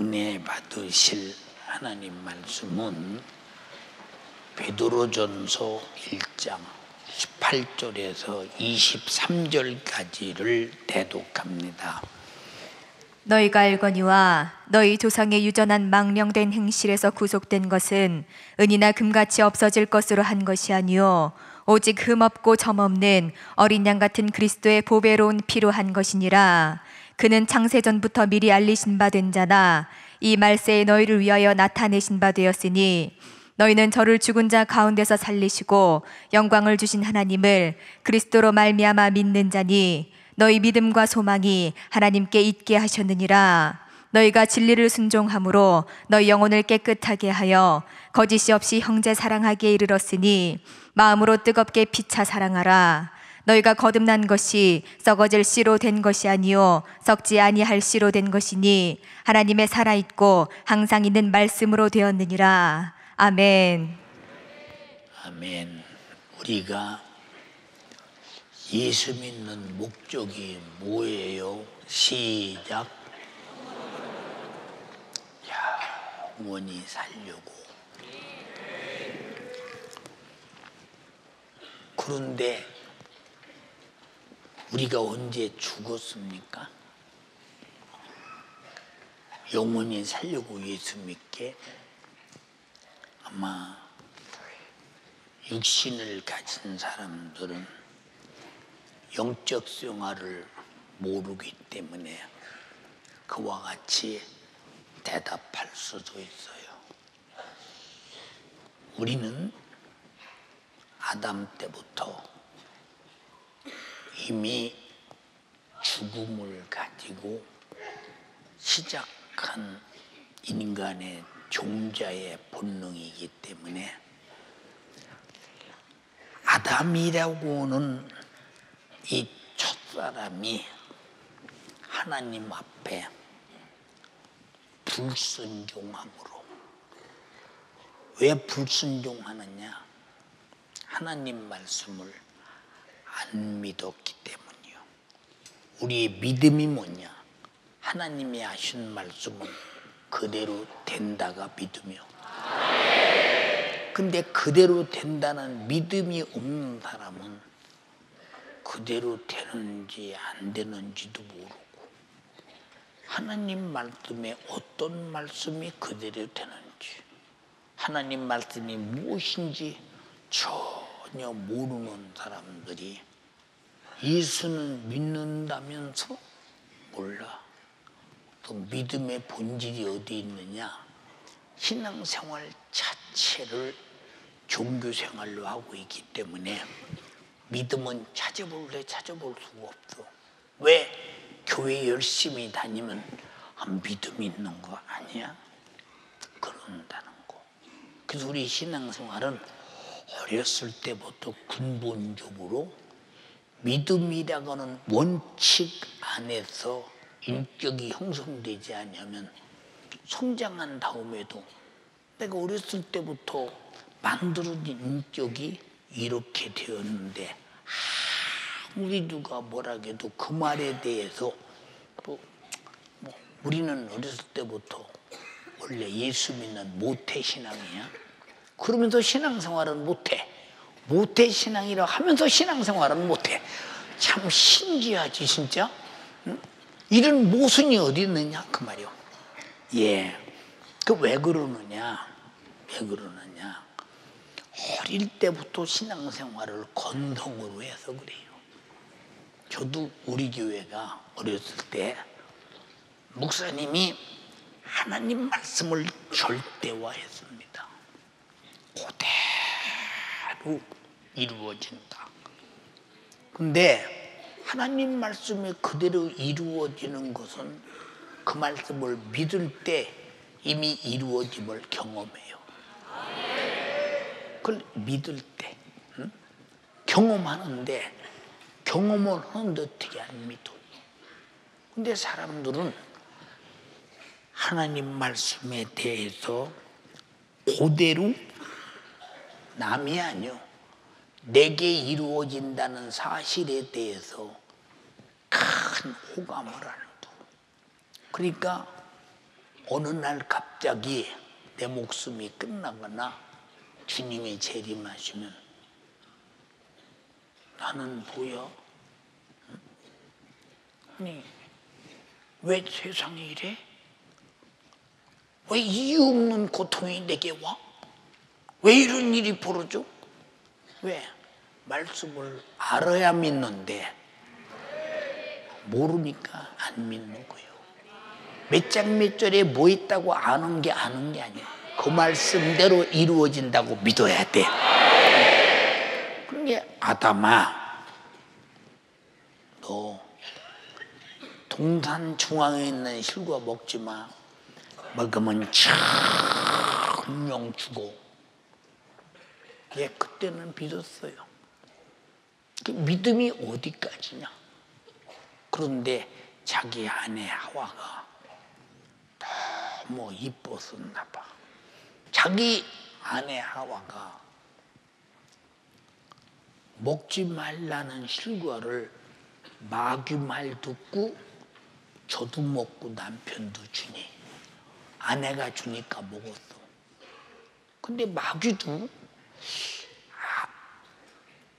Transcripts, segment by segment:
은혜 받으실 하나님 말씀은 베드로전서 1장 18절에서 23절까지를 대독합니다. 너희가 알거니와 너희 조상의 유전한 망령된 행실에서 구속된 것은 은이나 금같이 없어질 것으로 한 것이 아니요 오직 흠없고 점없는 어린 양 같은 그리스도의 보배로운 피로 한 것이니라 그는 창세전부터 미리 알리신 바 된 자나 이 말세에 너희를 위하여 나타내신 바 되었으니 너희는 저를 죽은 자 가운데서 살리시고 영광을 주신 하나님을 그리스도로 말미암아 믿는 자니 너희 믿음과 소망이 하나님께 있게 하셨느니라. 너희가 진리를 순종함으로 너희 영혼을 깨끗하게 하여 거짓이 없이 형제 사랑하기에 이르렀으니 마음으로 뜨겁게 피차 사랑하라 너희가 거듭난 것이 썩어질 씨로 된 것이 아니요 썩지 아니할 씨로 된 것이니 하나님의 살아 있고 항상 있는 말씀으로 되었느니라 아멘. 아멘. 우리가 예수 믿는 목적이 뭐예요? 시작. 영원히 살려고. 그런데 우리가 언제 죽었습니까? 영원히 살려고 예수 믿게 아마 육신을 가진 사람들은 영적 생활을 모르기 때문에 그와 같이 대답할 수도 있어요. 우리는 아담 때부터 이미 죽음을 가지고 시작한 인간의 종자의 본능이기 때문에 아담이라고는 이 첫사람이 하나님 앞에 불순종함으로 왜 불순종하느냐? 하나님 말씀을 안 믿었기 때문이요. 우리의 믿음이 뭐냐? 하나님이 하신 말씀은 그대로 된다가 믿으며 근데 그대로 된다는 믿음이 없는 사람은 그대로 되는지 안 되는지도 모르고 하나님 말씀에 어떤 말씀이 그대로 되는지 하나님 말씀이 무엇인지 전혀 모르는 사람들이 예수는 믿는다면서 몰라. 또 믿음의 본질이 어디 있느냐? 신앙생활 자체를 종교생활로 하고 있기 때문에 믿음은 찾아볼래 찾아볼 수가 없어. 왜? 교회 열심히 다니면 아, 믿음 있는 거 아니야? 그런다는 거. 그래서 우리 신앙생활은 어렸을 때부터 근본적으로 믿음이라고는 원칙 안에서 인격이 형성되지 않으면 성장한 다음에도 내가 어렸을 때부터 만들어진 인격이 이렇게 되었는데 아무리 누가 뭐라 해도 그 말에 대해서 뭐, 뭐 우리는 어렸을 때부터 원래 예수 믿는 모태 신앙이야. 그러면서 신앙생활은 못해. 모태 신앙이라 하면서 신앙생활은 못해. 참 신기하지 진짜. 응? 이런 모순이 어디 있느냐 그 말이요. 예. 그 왜 그러느냐? 왜 그러느냐? 어릴 때부터 신앙생활을 건성으로 해서 그래요. 저도 우리 교회가 어렸을 때 목사님이 하나님 말씀을 절대화했습니다. 그대로 이루어진다. 근데 하나님 말씀이 그대로 이루어지는 것은 그 말씀을 믿을 때 이미 이루어짐을 경험해요. 그걸 믿을 때 응? 경험하는데 경험을 하는데 어떻게 안 믿어? 근데 사람들은 하나님 말씀에 대해서 그대로 남이 아니요. 내게 이루어진다는 사실에 대해서 큰 호감을 하는 거. 그러니까 어느 날 갑자기 내 목숨이 끝나거나 주님이 재림하시면 나는 뭐야? 아니 왜 세상에 이래? 왜 이유 없는 고통이 내게 와? 왜 이런 일이 벌어져? 왜? 말씀을 알아야 믿는데 모르니까 안 믿는 거예요. 몇 장 몇 절에 뭐 있다고 아는 게 아는 게 아니야. 그 말씀대로 이루어진다고 믿어야 돼. 그게 아담아, 너 동산 중앙에 있는 실과 먹지 마. 먹으면 청룡 주고. 예, 그때는 믿었어요. 그 믿음이 어디까지냐? 그런데 자기 아내 하와가 너무 이뻤었나 봐. 자기 아내 하와가 먹지 말라는 실과를 마귀 말 듣고 저도 먹고 남편도 주니 아내가 주니까 먹었어. 근데 마귀도 아,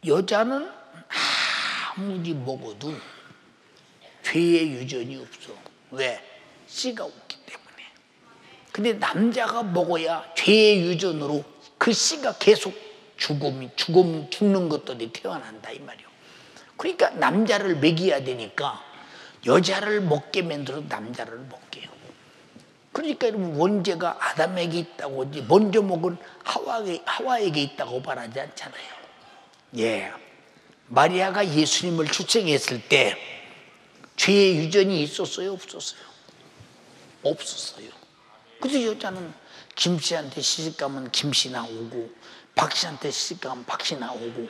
여자는 아무리 먹어도 죄의 유전이 없어. 왜? 씨가 없기 때문에. 근데 남자가 먹어야 죄의 유전으로 그 씨가 계속 죽음이 죽음 죽는 것들이 태어난다 이 말이요. 그러니까 남자를 먹여야 되니까 여자를 먹게 만들어 남자를 먹게 해요. 그러니까 여러분 원죄가 아담에게 있다고 먼저 먹은 하와에게, 하와에게 있다고 말하지 않잖아요. 예. 마리아가 예수님을 출생했을 때 죄의 유전이 있었어요, 없었어요? 없었어요. 그래서 여자는 김 씨한테 시집 가면 김 씨 나오고 박 씨한테 시집 가면 박 씨 나오고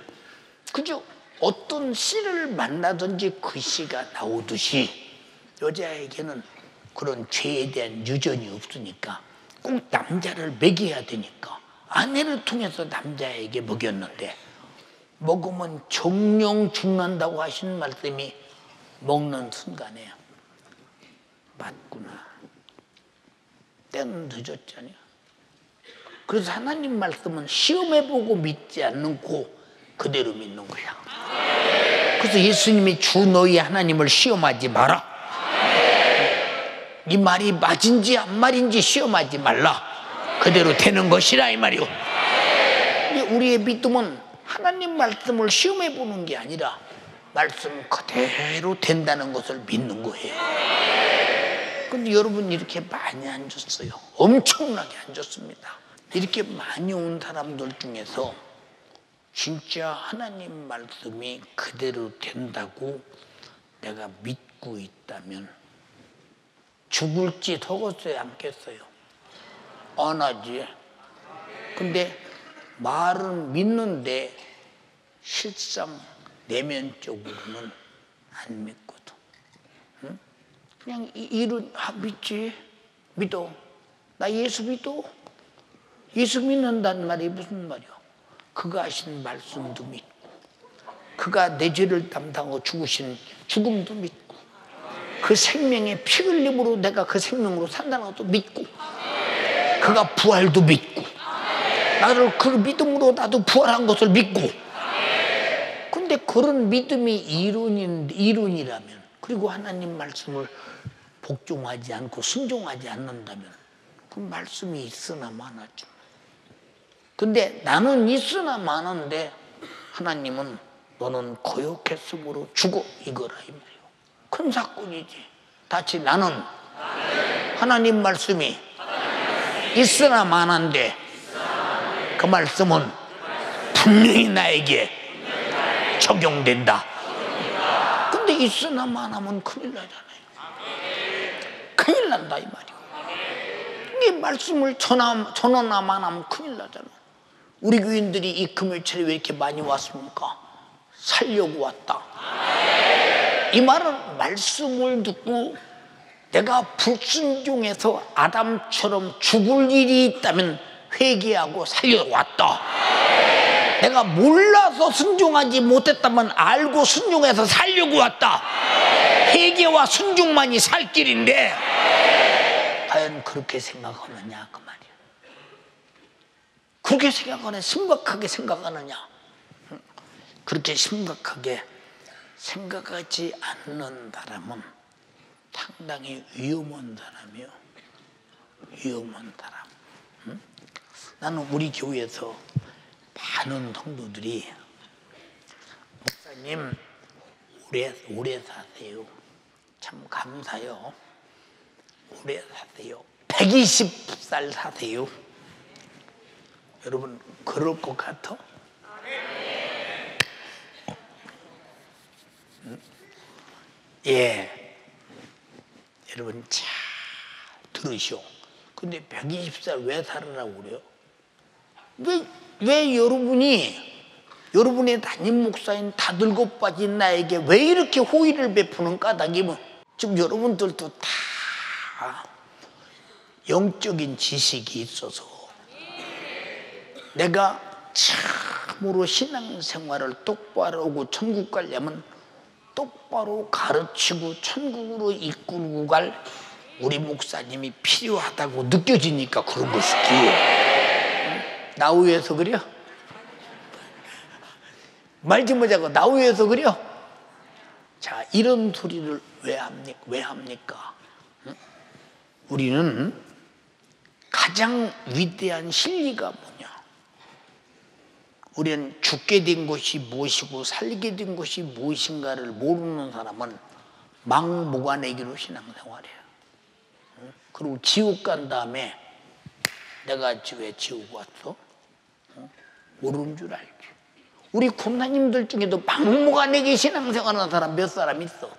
그죠? 어떤 씨를 만나든지 그 씨가 나오듯이 여자에게는 그런 죄에 대한 유전이 없으니까 꼭 남자를 먹여야 되니까 아내를 통해서 남자에게 먹였는데 먹으면 정령 죽는다고 하신 말씀이 먹는 순간에 맞구나. 때는 늦었잖아요. 그래서 하나님 말씀은 시험해보고 믿지 않고 그대로 믿는 거야. 그래서 예수님이 주 너희 하나님을 시험하지 마라. 이 말이 맞은지 안 말인지 시험하지 말라. 그대로 되는 것이라 이 말이오. 우리의 믿음은 하나님 말씀을 시험해 보는 게 아니라 말씀 그대로 된다는 것을 믿는 거예요. 근데 여러분 이렇게 많이 앉았어요. 엄청나게 앉았습니다. 이렇게 많이 온 사람들 중에서 진짜 하나님 말씀이 그대로 된다고 내가 믿고 있다면 죽을지 더겠어요, 않겠어요? 안 하지. 근데 말은 믿는데 실상 내면적으로는 안 믿거든. 응? 그냥 이런 아 믿지, 믿어. 나 예수 믿어. 예수 믿는다는 말이 무슨 말이야? 그가 하신 말씀도 믿고, 그가 내 죄를 담당하고 죽으신 죽음도 믿고, 그 생명의 피 흘림으로 내가 그 생명으로 산다는 것도 믿고, 그가 부활도 믿고, 나를 그 믿음으로 나도 부활한 것을 믿고, 근데 그런 믿음이 이론인, 이론이라면, 그리고 하나님 말씀을 복종하지 않고 순종하지 않는다면, 그 말씀이 있으나 마나죠. 근데 나는 있으나 마는데 하나님은 너는 거역했으므로 죽어 이거라 이 말이요. 큰 사건이지. 다치 나는 하나님 말씀이 있으나 마는데 그 말씀은 분명히 나에게 적용된다. 근데 있으나 마나면 큰일 나잖아요. 큰일 난다 이 말이요. 이게 말씀을 전하, 전하나 마나면 큰일 나잖아. 우리 교인들이 이 금요일에 왜 이렇게 많이 왔습니까? 살려고 왔다. 이 말은 말씀을 듣고 내가 불순종해서 아담처럼 죽을 일이 있다면 회개하고 살려왔다. 내가 몰라서 순종하지 못했다면 알고 순종해서 살려고 왔다. 회개와 순종만이 살 길인데 과연 그렇게 생각하느냐 그 말이야. 그렇게 생각하냐 심각하게 생각하느냐 그렇게 심각하게 생각하지 않는 사람은 상당히 위험한 사람이요. 위험한 사람. 응? 나는 우리 교회에서 많은 성도들이 목사님 오래 오래 사세요. 참 감사요. 오래 사세요. 120살 사세요. 여러분 그럴 것 같아? 예. 여러분 잘 들으시오. 근데 120살 왜 살으라고 그래요? 왜, 왜 여러분이 여러분의 담임 목사인 다 늙어 빠진 나에게 왜 이렇게 호의를 베푸는 까닭이면 지금 여러분들도 다 영적인 지식이 있어서 내가 참으로 신앙생활을 똑바로 하고 천국 가려면 똑바로 가르치고 천국으로 이끌고 갈 우리 목사님이 필요하다고 느껴지니까 그런 것이지. 나 위해서 그려? 말좀 하자고 나 위해서 그려? 자, 이런 소리를 왜 합니까? 왜 합니까? 응? 우리는 가장 위대한 진리가 뭐냐? 우리는 죽게 된 것이 무엇이고 살게 된 것이 무엇인가를 모르는 사람은 막무가내기로 신앙생활해요. 응? 그리고 지옥 간 다음에 내가 왜 지옥 왔어? 응? 모르는 줄 알지. 우리 군사님들 중에도 막무가내게 신앙생활하는 사람 몇 사람 있어.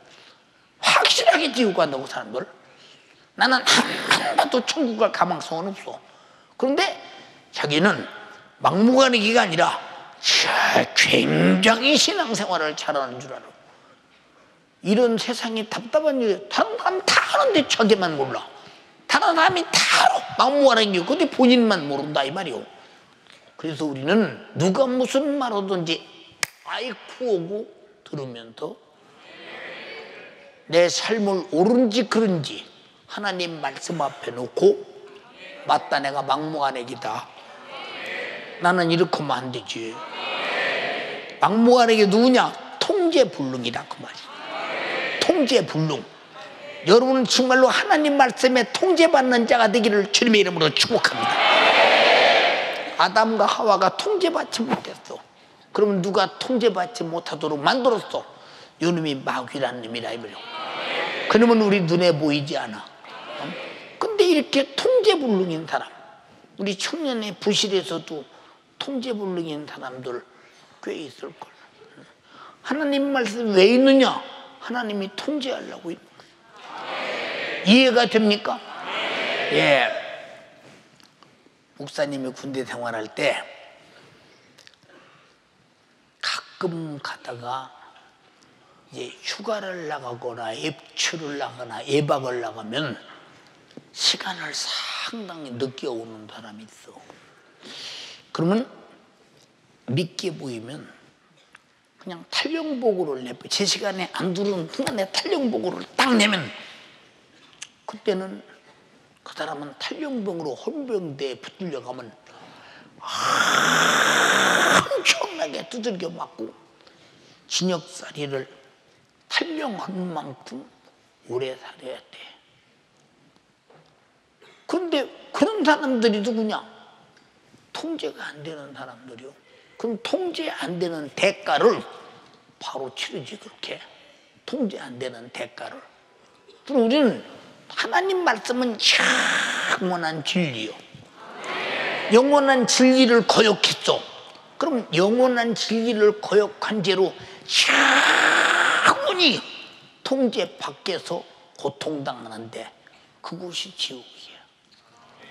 확실하게 지옥 간다고 사람들. 나는 한 번도 천국 갈 가망성은 없어. 그런데 자기는 막무가내기가 아니라 굉장히 신앙생활을 잘하는 줄 알아. 이런 세상이 답답한 일이 다른 사람 다 하는데 자기만 몰라. 다른 사람이 다. 막무가내기. 근데 본인만 모른다 이 말이오. 그래서 우리는 누가 무슨 말 하든지 아이쿠 오고 들으면서 내 삶을 옳은지 그른지 하나님 말씀 앞에 놓고 맞다 내가 막무가내기다. 나는 이렇게 하면 안 되지. 막무가내기 누구냐? 통제불능이다 그 말이야. 통제불능. 여러분은 정말로 하나님 말씀에 통제받는 자가 되기를 주님의 이름으로 축복합니다. 아담과 하와가 통제받지 못했어. 그러면 누가 통제받지 못하도록 만들었어? 요놈이 마귀라는 놈이라 이거요. 그러면 우리 눈에 보이지 않아. 어? 근데 이렇게 통제불능인 사람, 우리 청년의 부실에서도 통제불능인 사람들 꽤 있을 걸. 하나님 말씀 왜 있느냐? 하나님이 통제하려고 있는 거예요. 이해가 됩니까? 예. 목사님이 군대 생활할 때 가끔 가다가 이제 휴가를 나가거나 입출을 나가거나 예박을 나가면 시간을 상당히 늦게 오는 사람이 있어. 그러면 믿게 보이면 그냥 탈영복으로 내고 제 시간에 안 들어오는 순간에 탈영복으로 딱 내면 그때는 그 사람은 탈영병으로 혼병대에 붙들려 가면 엄청나게 두들겨 맞고 진역살이를 탈영한 만큼 오래 살아야 돼. 그런데 그런 사람들이 누구냐? 통제가 안 되는 사람들이요. 그럼 통제 안 되는 대가를 바로 치르지 그렇게 통제 안 되는 대가를. 그럼 우리는 하나님 말씀은 영원한 진리요. 영원한 진리를 거역했어. 그럼 영원한 진리를 거역한 죄로 영원히 통제 밖에서 고통당하는데 그곳이 지옥이야.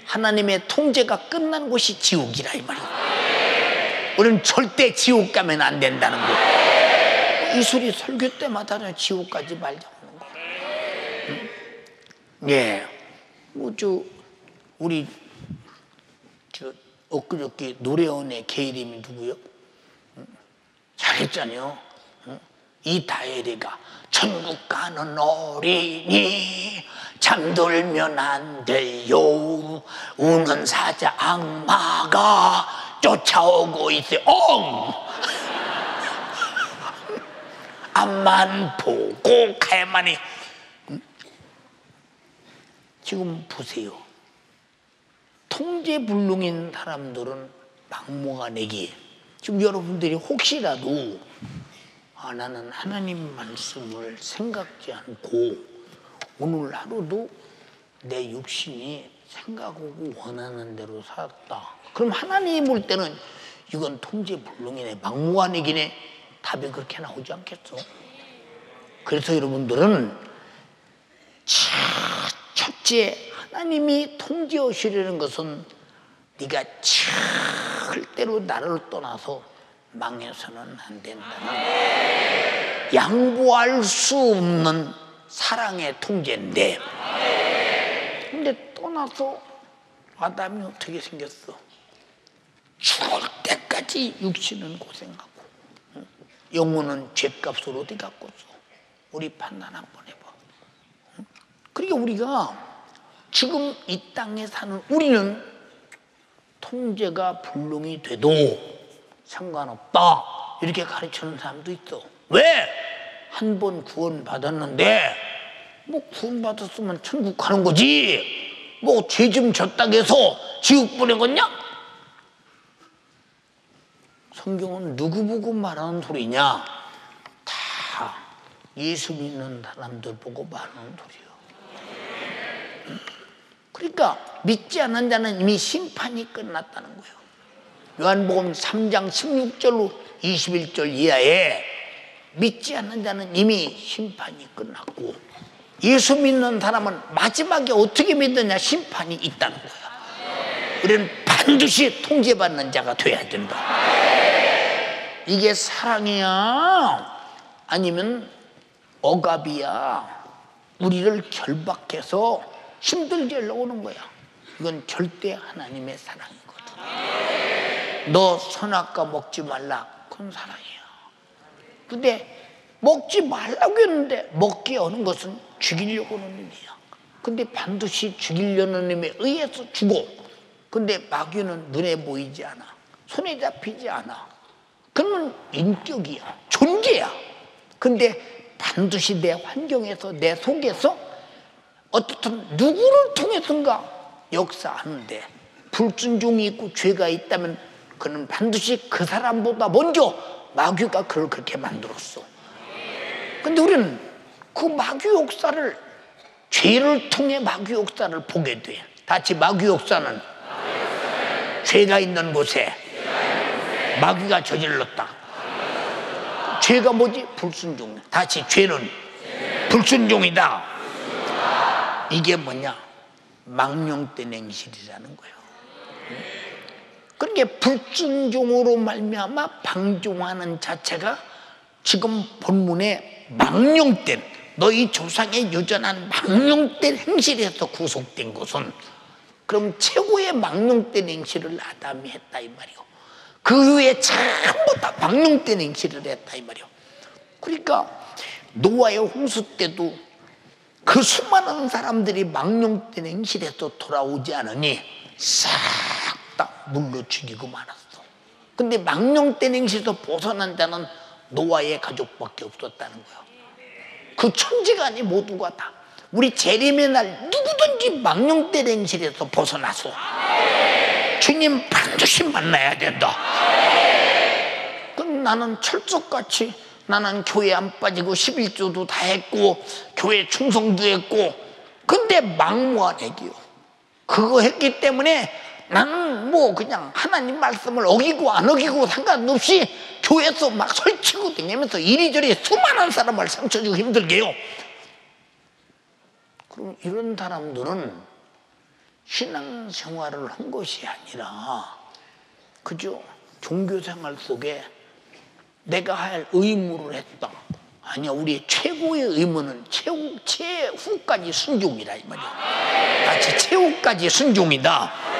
하나님의 통제가 끝난 곳이 지옥이라 이 말이야. 우리는 절대 지옥 가면 안 된다는 거. 이 소리 설교 때마다 지옥 가지 말자는 거. 응? 예. 뭐저 우리 저 엊그저께 노래원의 개 이름이 누구요? 응? 잘했잖아요. 응? 이다혜리가 천국 가는 어린이 잠들면 안 돼요. 우는 사자 악마가 쫓아오고 있어요. 엉! 앞만 보고 가야만이. 지금 보세요. 통제불능인 사람들은 막무가 내기. 지금 여러분들이 혹시라도 아, 나는 하나님 말씀을 생각지 않고 오늘 하루도 내 육신이 생각하고 원하는 대로 살았다. 그럼 하나님 볼 때는 이건 통제불능이네, 막무가내기네. 답이 그렇게 나오지 않겠어? 그래서 여러분들은 첫째 하나님이 통제하시려는 것은 네가 절대로 나를 떠나서 망해서는 안 된다는 양보할 수 없는 사랑의 통제인데 근데 떠나서 아담이 어떻게 생겼어? 죽을 때까지 육신은 고생하고 영혼은 죄값으로 어디 갔겠어? 우리 판단 한번 해봐. 그러니까 우리가 지금 이 땅에 사는 우리는 통제가 불능이 돼도 상관없다. 이렇게 가르치는 사람도 있어. 왜? 한 번 구원 받았는데, 뭐 구원 받았으면 천국 가는 거지. 뭐 죄 좀 졌다 해서 지옥 보내겠냐? 성경은 누구 보고 말하는 소리냐? 다 예수 믿는 사람들 보고 말하는 소리요. 그러니까 믿지 않는 자는 이미 심판이 끝났다는 거예요. 요한복음 3장 16절로 21절 이하에 믿지 않는 자는 이미 심판이 끝났고 예수 믿는 사람은 마지막에 어떻게 믿느냐 심판이 있다는 거야. 우리는 반드시 통제받는 자가 돼야 된다. 이게 사랑이야? 아니면 억압이야? 우리를 결박해서 힘들게 하려고 오는 거야. 이건 절대 하나님의 사랑이거든. 너 선악과 먹지 말라. 그건 사랑이야. 근데 먹지 말라고 했는데 먹게 하는 것은 죽이려고 하는 일이야. 근데 반드시 죽이려는 힘에 의해서 죽어. 근데 마귀는 눈에 보이지 않아. 손에 잡히지 않아. 그러면 인격이야. 존재야. 근데 반드시 내 환경에서 내 속에서 어떻든 누구를 통해서인가 역사하는데 불순종이 있고 죄가 있다면 그는 반드시 그 사람보다 먼저 마귀가 그를 그렇게 만들었어. 근데 우리는 그 마귀 역사를 죄를 통해 마귀 역사를 보게 돼. 다시 마귀 역사는 죄가 있는 곳에 마귀가 저질렀다. 죄가 뭐지? 불순종. 다시 죄는 불순종이다. 이게 뭐냐? 망령된 행실이라는 거예요. 그러니까 불순종으로 말미암아 방종하는 자체가 지금 본문에 망령된 너희 조상의 여전한 망령된 행실에서 구속된 것은 그럼 최고의 망령된 행실을 아담이 했다 이 말이요. 그 후에 전부 다 망령된 행실을 했다 이 말이요. 그러니까 노아의 홍수 때도 그 수많은 사람들이 망령된 행실에서 돌아오지 않으니 싹 다 물로 죽이고 말았어. 근데 망령된 행실에서 벗어난 자는 노아의 가족밖에 없었다는 거야. 그 천지간이 모두가 다 우리 재림의 날 누구든지 망령된 행실에서 벗어나서 주님 반드시 만나야 된다. 그럼 나는 철석같이 나는 교회 안 빠지고 11조도 다 했고 교회 충성도 했고 근데 망무한 애기요. 그거 했기 때문에 나는 뭐 그냥 하나님 말씀을 어기고 안 어기고 상관없이 교회에서 막 설치고 다니면서 이리저리 수많은 사람을 상처 주고 힘들게 요 그럼 이런 사람들은 신앙생활을 한 것이 아니라 그죠? 종교생활 속에 내가 할 의무를 했다. 아니야, 우리 최고의 의무는 최후, 최후까지 순종이라 이 말이야. 같이 최후까지 순종이다.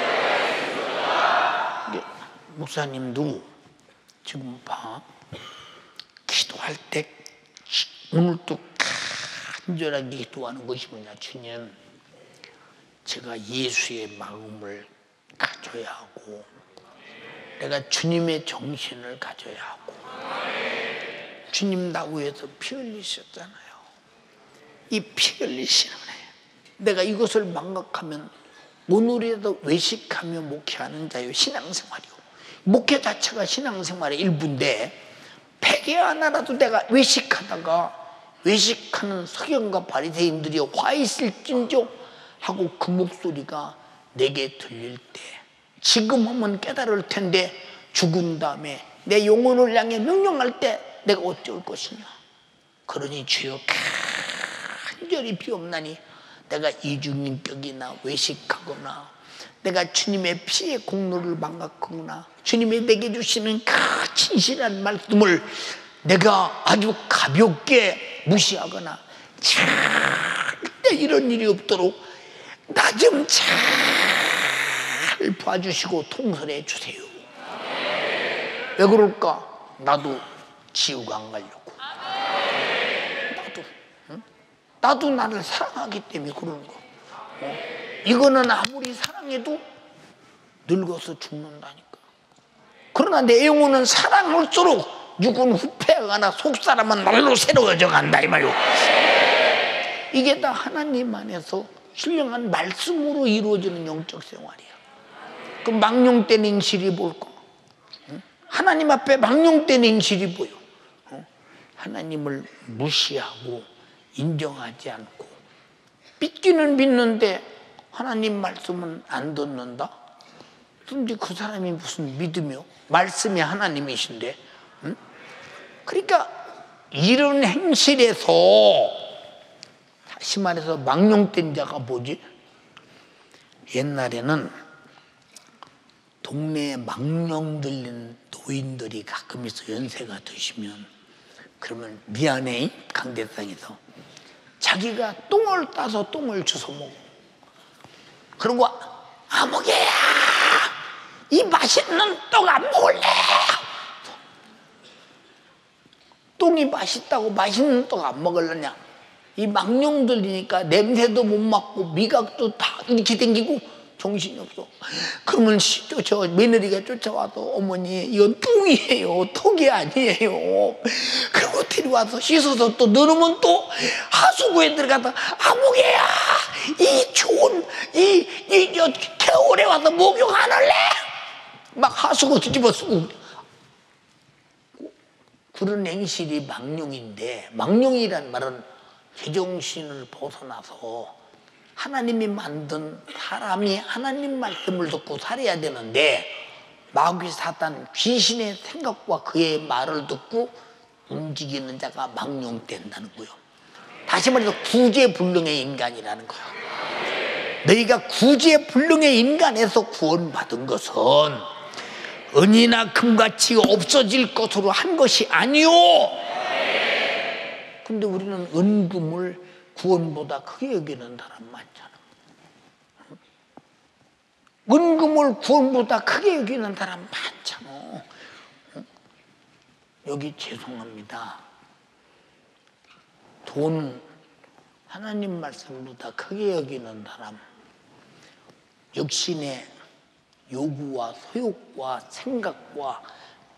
목사님도 지금 봐. 기도할 때 오늘도 간절하게 기도하는 것이 뭐냐 주님 제가 예수의 마음을 가져야 하고 내가 주님의 정신을 가져야 하고 주님 나 위해서 피 흘리셨잖아요. 이 피 흘리시는. 내가 이것을 망각하면 오늘이라도 외식하며 목회하는 자요 신앙생활이요. 목회 자체가 신앙생활의 일부인데 폐계 하나라도 내가 외식하다가 외식하는 서경과 바리새인들이 화 있을진저 하고 그 목소리가 내게 들릴 때 지금 하면 깨달을 텐데 죽은 다음에 내 영혼을 향해 명령할 때 내가 어쩔 것이냐? 그러니 주여 간절히 비옵나니 내가 이중인격이나 외식하거나 내가 주님의 피의 공로를 망각하거나 주님이 내게 주시는 그 진실한 말씀을 내가 아주 가볍게 무시하거나 절대 이런 일이 없도록 나 좀 잘 봐주시고 통솔해 주세요. 왜 그럴까? 나도 지옥 안 가려고. 나도, 응? 나도 나를 사랑하기 때문에 그러는 거. 어? 이거는 아무리 사랑해도 늙어서 죽는다니까. 그러나 내 영혼은 사랑할수록 육은 후패하거나 속사람은 날로 새로워져 간다 이 말이오. 이게 다 하나님 안에서 신령한 말씀으로 이루어지는 영적 생활이야. 그 망령된 행실이 뭘까? 하나님 앞에 망령된 행실이 보여. 어? 하나님을 무시하고 인정하지 않고 믿기는 믿는데 하나님 말씀은 안 듣는다? 근데 그 사람이 무슨 믿으며 말씀이 하나님이신데 응? 그러니까 이런 행실에서 다시 말해서 망령된 자가 뭐지? 옛날에는 동네에 망령 들린 노인들이 가끔 있어 연세가 드시면. 그러면 미안해 강대상에서. 자기가 똥을 따서 똥을 주워 먹어. 그리고 아무개야 이 맛있는 똥 안 먹을래 똥이 맛있다고 맛있는 똥 안 먹을래냐 이 망령 들리니까 냄새도 못 맡고 미각도 다 이렇게 댕기고 정신이 없어. 그러면 저 며느리가 쫓아와서 어머니 이건 똥이에요. 턱이 아니에요. 그리고 데려와서 씻어서 또 넣으면 또 하수구에 들어가서 아무개야 이 좋은 이이저 겨울에 와서 목욕 안 할래? 막 하수구 뒤집어 쓰고 그런 행실이 망령인데 망령이란 말은 제정신을 벗어나서 하나님이 만든 사람이 하나님 말씀을 듣고 살아야 되는데 마귀 사단 귀신의 생각과 그의 말을 듣고 움직이는 자가 망령된다는 거예요. 다시 말해서 구제불능의 인간이라는 거예요. 너희가 구제불능의 인간에서 구원받은 것은 은이나 금같이 없어질 것으로 한 것이 아니요. 근데 우리는 은금을 구원보다 크게 여기는 사람 많잖아. 은금을 구원보다 크게 여기는 사람 많잖아. 여기 죄송합니다. 돈 하나님 말씀보다 크게 여기는 사람 역신의 요구와 소욕과 생각과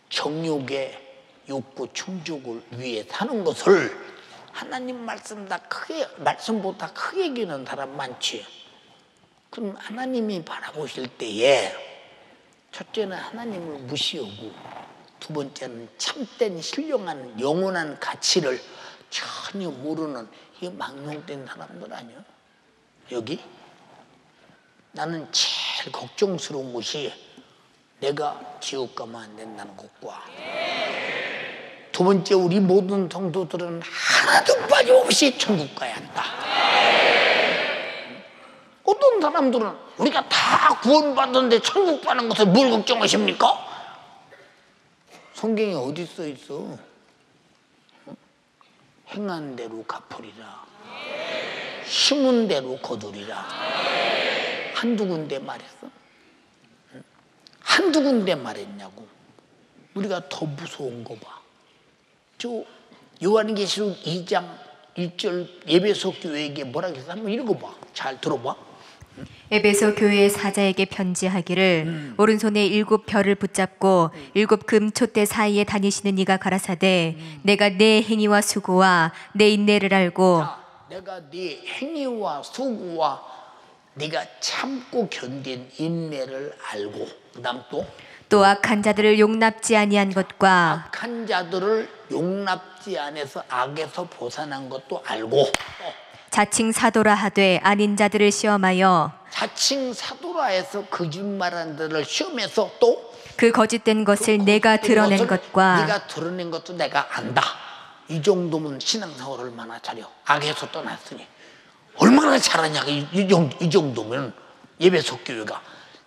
정욕의 욕구 충족을 위해 사는 것을 하나님 말씀 다 크게 말씀보다 크게 여기는 사람 많지. 그럼 하나님이 바라보실 때에 첫째는 하나님을 무시하고 두 번째는 참된 신령한 영원한 가치를 전혀 모르는 이 망령된 사람들 아니야? 여기 나는 제일 걱정스러운 것이 내가 지옥 가면 안 된다는 것과 두 번째 우리 모든 성도들은 하나도 빠짐없이 천국 가야 한다. 어떤 사람들은 우리가 다 구원받았는데 천국 가는 것을 뭘 걱정하십니까? 성경에 어디 써 있어? 행한 대로 갚으리라. 심은 대로 거두리라. 한두 군데 말했어? 한두 군데 말했냐고. 우리가 더 무서운 거 봐. 저 요한계시록 2장 1절 예배석 교회에게 뭐라 그랬어? 한번 읽어봐. 잘 들어봐. 에베소 교회의 사자에게 편지하기를 오른손에 일곱 별을 붙잡고 일곱 금 촛대 사이에 다니시는 이가 가라사대 내가 내 행위와 수고와 내 인내를 알고 자, 내가 네 행위와 수고와 네가 참고 견딘 인내를 알고 그다음 또? 또 악한 자들을 용납지 아니한 것과 악한 자들을 용납지 않아서 악에서 벗어난 것도 알고. 또 자칭 사도라 하되 아닌 자들을 시험하여 자칭 사도라에서 거짓말한 자를 시험해서 또? 그 거짓된 것을 내가 드러낸 것을 것과 네가 드러낸 것도 내가 안다. 이 정도면 신앙생활 얼마나 잘해. 악에서 떠났으니 얼마나 잘하냐. 이, 이, 정- 정도면 예배석 교회가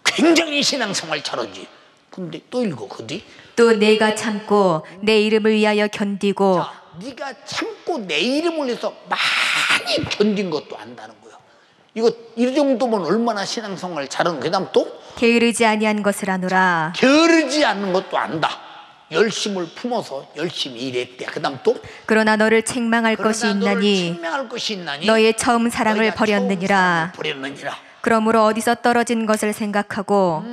굉장히 신앙생활 잘하지. 근데 또 읽어 어디? 또 내가 참고 내 이름을 위하여 견디고 자, 네가 참고 내 이름을 위해서 많이 견딘 것도 안다는 거야. 이거 이 정도면 얼마나 신앙생활 잘하는. 그 다음 또 게으르지 아니한 것을 아노라 게으르지 않는 것도 안다. 열심을 품어서 열심히 일했대. 그다음 또 그러나 너를 책망할 것이 그러나 있나니 책망할 것이 있나니 너의 처음 사랑을 너희가 처음 버렸느니라 사랑을 버렸느니라. 그러므로 어디서 떨어진 것을 생각하고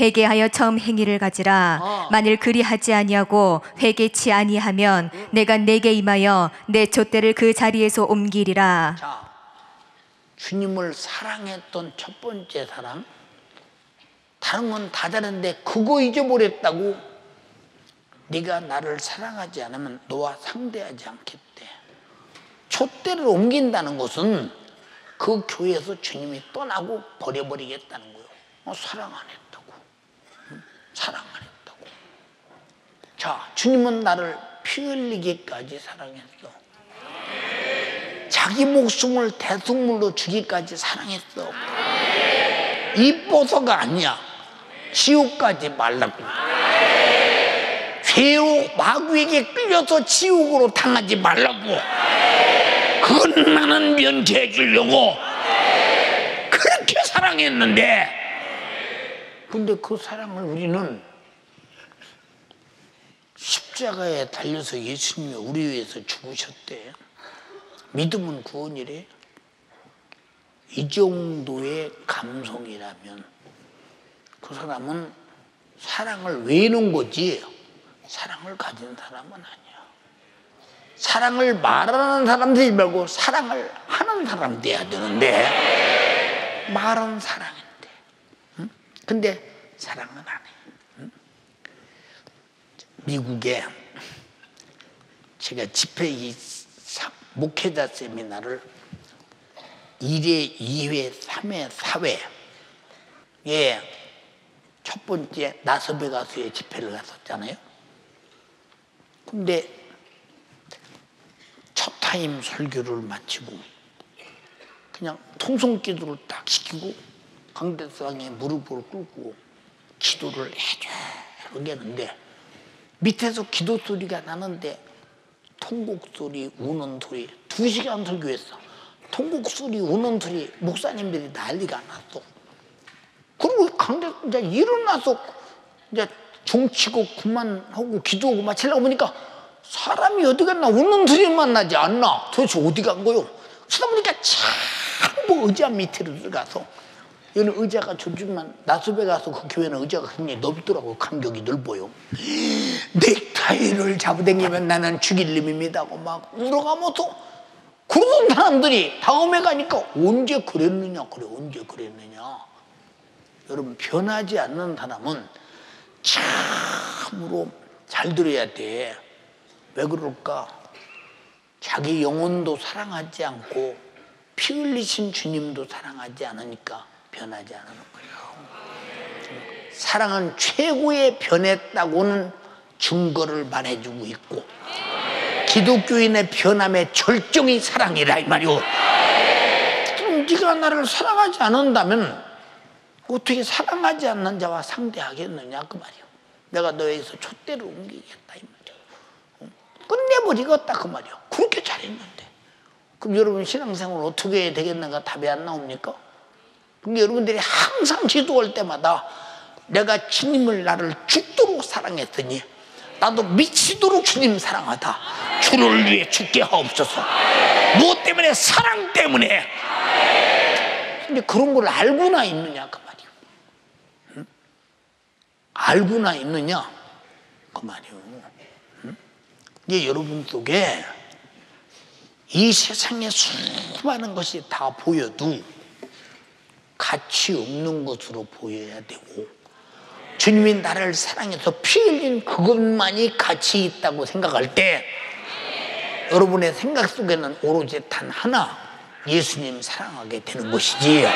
회개하여 처음 행위를 가지라 음. 어. 만일 그리하지 아니하고 회개치 아니하면 음. 내가 내게 임하여 내 촛대를 그 자리에서 옮기리라 자, 주님을 사랑했던 첫 번째 사랑 다른 건 다 다른데 그거 잊어버렸다고 네가 나를 사랑하지 않으면 너와 상대하지 않겠대. 촛대를 옮긴다는 것은 그 교회에서 주님이 떠나고 버려버리겠다는 거예요. 어, 사랑 안 했다고. 응? 사랑 안 했다고. 자, 주님은 나를 피 흘리기까지 사랑했어. 자기 목숨을 대속물로 주기까지 사랑했어. 이뻐서가 아니야. 지옥까지 말라고. 죄로 마귀에게 끌려서 지옥으로 당하지 말라고. 나는 면제해 주려고. 그렇게 사랑했는데. 근데 그 사랑을 우리는 십자가에 달려서 예수님이 우리 위해서 죽으셨대. 믿음은 구원이래. 이 정도의 감성이라면 그 사람은 사랑을 외는 거지 사랑을 가진 사람은 아니야. 사랑을 말하는 사람들이 말고 사랑을 하는 사람 돼야 되는데 말은 사랑인데, 응? 근데 사랑은 안 해. 응? 미국에 제가 집회 이 사- 목회자 세미나를 1회, 2회, 3회, 4회 예, 첫 번째 나스베가스에 집회를 갔었잖아요. 근데 첫 타임 설교를 마치고 그냥 통성 기도를 딱 시키고 강대상에 무릎을 꿇고 기도를 해줘 그러겠는데 밑에서 기도 소리가 나는데 통곡 소리, 우는 소리 두 시간 설교했어. 통곡 소리, 우는 소리 목사님들이 난리가 났어. 그리고 강대 이제 일어나서 이제 종치고 그만하고 기도하고 마치려고 보니까 사람이 어디 갔나? 우는 소리만 나지 않나? 도대체 어디 간 거요? 쳐다보니까 전부 의자 밑으로 들어가서 여기는 의자가 저쪽만 나숲에 가서 그 교회는 의자가 굉장히 넓더라고 간격이 넓어요. 넥타이를 잡아당기면 나는 죽일 놈입니다고 막 울어가면서 그러던 사람들이 다음에 가니까 언제 그랬느냐? 그래 언제 그랬느냐? 여러분 변하지 않는 사람은 참으로 잘 들어야 돼. 왜 그럴까? 자기 영혼도 사랑하지 않고 피 흘리신 주님도 사랑하지 않으니까 변하지 않는 거예요. 사랑은 최고의 변했다고는 증거를 말해주고 있고 기독교인의 변함의 절정이 사랑이라 이 말이오. 그럼 네가 나를 사랑하지 않는다면 어떻게 사랑하지 않는 자와 상대하겠느냐 그 말이오. 내가 너에게서 촛대를 옮기겠다 이 말이오. 어? 끝내버리겠다 그 말이오. 그렇게 잘했는데. 그럼 여러분 신앙생활 어떻게 해야 되겠는가 답이 안 나옵니까? 근데 여러분들이 항상 기도할 때마다 내가 주님을 나를 죽도록 사랑했더니 나도 미치도록 주님 사랑하다. 주를 위해 죽게 하옵소서. 무엇 때문에? 사랑 때문에. 근데 그런 걸 알고나 있느냐 그 말이요. 응? 알고나 있느냐 그 말이요. 응? 이제 여러분 속에 이 세상에 수많은 것이 다 보여도 가치 없는 것으로 보여야 되고 주님이 나를 사랑해서 피 흘린 그것만이 가치 있다고 생각할 때 여러분의 생각 속에는 오로지 단 하나 예수님 사랑하게 되는 것이지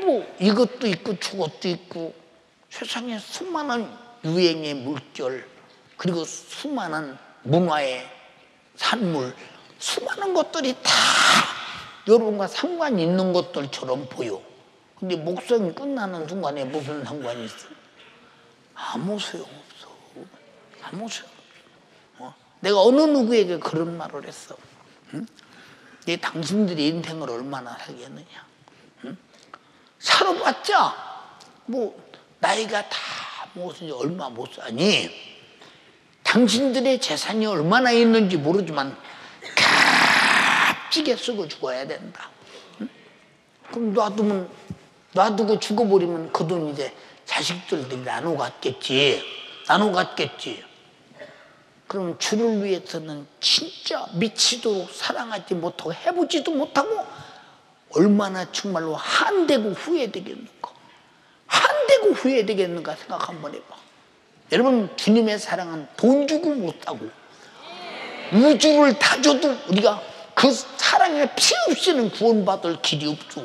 뭐 이것도 있고 저것도 있고 세상에 수많은 유행의 물결 그리고 수많은 문화의 산물 수많은 것들이 다 여러분과 상관이 있는 것들처럼 보여. 근데 목성이 끝나는 순간에 무슨 상관이 있어? 아무 소용없어. 아무 소용. 어? 내가 어느 누구에게 그런 말을 했어. 응? 내 당신들이 인생을 얼마나 살겠느냐. 응? 살아봤자 뭐 나이가 다 무슨 얼마 못 사니. 당신들의 재산이 얼마나 있는지 모르지만 값지게 쓰고 죽어야 된다. 응? 그럼 놔두면 놔두고 죽어버리면 그 돈 이제 자식들이 나눠 갖겠지. 나눠 갖겠지. 그럼 주를 위해서는 진짜 미치도록 사랑하지 못하고 해보지도 못하고 얼마나 정말로 한대고 후회되겠는가. 한대고 후회되겠는가 생각 한번 해봐. 여러분 주님의 사랑은 돈 주고 못 사고 우주를 다 줘도 우리가 그 사랑에 피 없이는 구원받을 길이 없죠.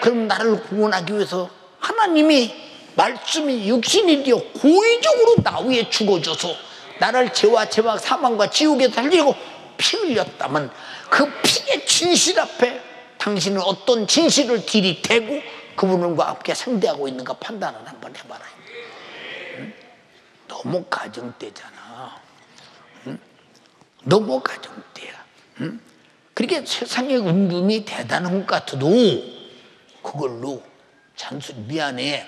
그럼 나를 구원하기 위해서 하나님이 말씀이 육신이 되어 고의적으로 나 위에 죽어줘서 나를 죄와 죄와 사망과 지옥에 살리고 피 흘렸다면 그 피의 진실 앞에 당신은 어떤 진실을 들이대고 그분과 함께 상대하고 있는가 판단을 한번 해봐라. 응? 너무 가정되잖아. 응? 너무 가정돼야. 응? 그렇게 세상의 은둔이 대단한 것 같아도 그걸로 잔순 미안해.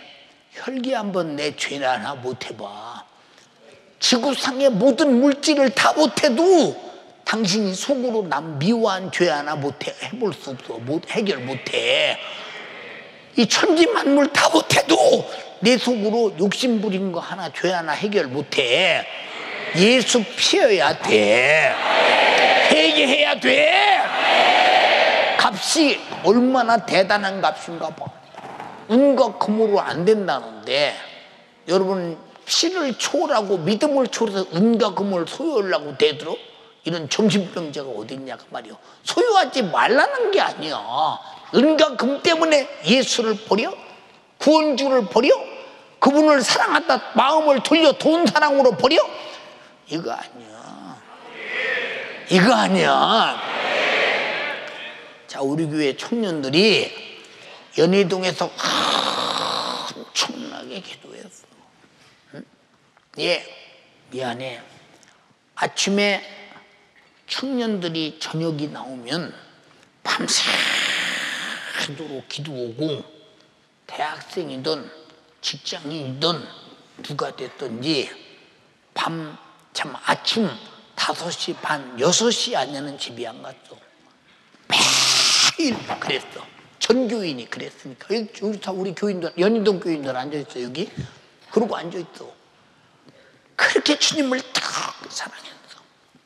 혈기 한번 내 죄나 하나 못 해봐. 지구상의 모든 물질을 다 못해도 당신이 속으로 남 미워한 죄 하나 못해 해볼 수 없어. 못 해결 못해. 이 천지 만물 다 못해도 내 속으로 욕심 부린 거 하나 죄 하나 해결 못해. 예수 피어야 돼. 회개해야 돼. 값이 얼마나 대단한 값인가 봐. 은과 금으로 안 된다는데 여러분 피를 초월하고 믿음을 초월해서 은과 금을 소유하려고 되도록 이런 정신병자가 어딨냐 그 말이요. 소유하지 말라는 게 아니야. 은과 금 때문에 예수를 버려? 구원주를 버려? 그분을 사랑한다 마음을 돌려 돈 사랑으로 버려? 이거 아니야. 이거 아니야. 자, 우리 교회 청년들이 연희동에서 엄청나게 기도했어. 응? 예, 미안해. 아침에 청년들이 저녁이 나오면 밤새 도록 기도오고 대학생이든 직장인이든 누가 됐든지 밤 참 아침 5시 반, 6시 안에는 집에 안 갔어. 매일 그랬어. 전교인이 그랬으니까. 여기 다 우리 교인들, 연희동 교인들 앉아있어, 여기. 그러고 앉아있어. 그렇게 주님을 딱 사랑했어.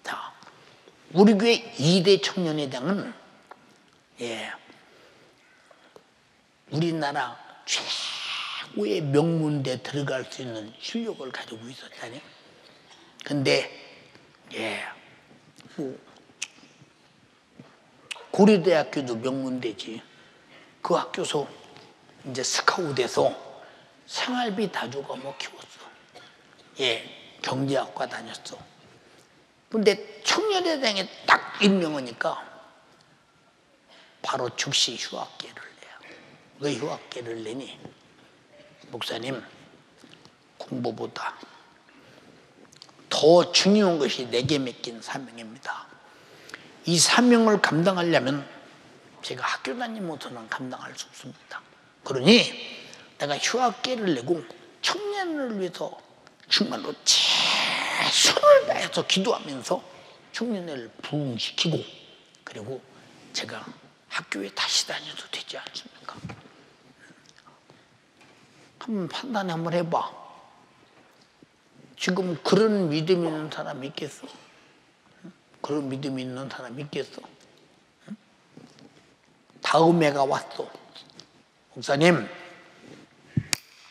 자, 우리 교회 2대 청년회장은, 예, 우리나라 최고의 명문대 들어갈 수 있는 실력을 가지고 있었다니. 근데, 예, 뭐, 고려대학교도 명문대지. 그 학교서 이제 스카우트에서 생활비 다 주고 뭐 키웠어. 예, 경제학과 다녔어. 근데 청년회장에 딱 임명하니까 바로 즉시 휴학계를 휴학계를 내니? 목사님, 공부보다 더 중요한 것이 내게 맡긴 사명입니다. 이 사명을 감당하려면 제가 학교 다니면서는 감당할 수 없습니다. 그러니 내가 휴학계를 내고 청년을 위해서 정말로 최선을 다해서 기도하면서 청년을 부흥시키고 그리고 제가 학교에 다시 다녀도 되지 않습니까? 한번 판단 한번 해봐. 지금 그런 믿음 있는 사람 있겠어? 그런 믿음 있는 사람 있겠어? 다음 해가 왔어. 목사님,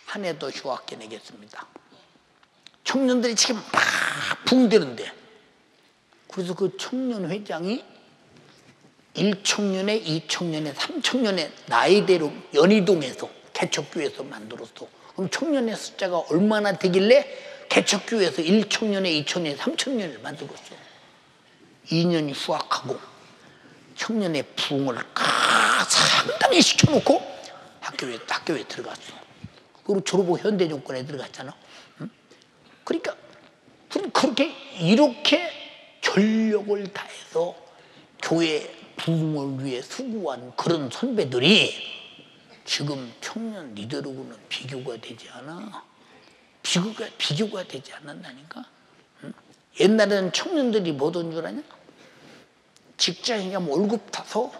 한해더 휴학계 내겠습니다. 청년들이 지금 막 붕대는데 그래서 그 청년 회장이 1청년에 2청년에 3청년에 나이대로 연희동에서 개척교회에서 만들었어. 그럼 청년의 숫자가 얼마나 되길래 개척교회에서 1청년에 2청년에 3청년을 만들었어. 2년이 후학하고 청년의 부흥을 상당히 시켜놓고 학교에 학교에 들어갔어. 그리고 졸업후 현대정권에 들어갔잖아. 응? 그러니까 그렇게 이렇게 전력을 다해서 교회 부흥을 위해 수고한 그런 선배들이 지금 청년 리더로고는 비교가 되지 않아. 비교가 비교가 되지 않는다니까. 응? 옛날에는 청년들이 뭐던 줄 아냐? 가면 월급 타서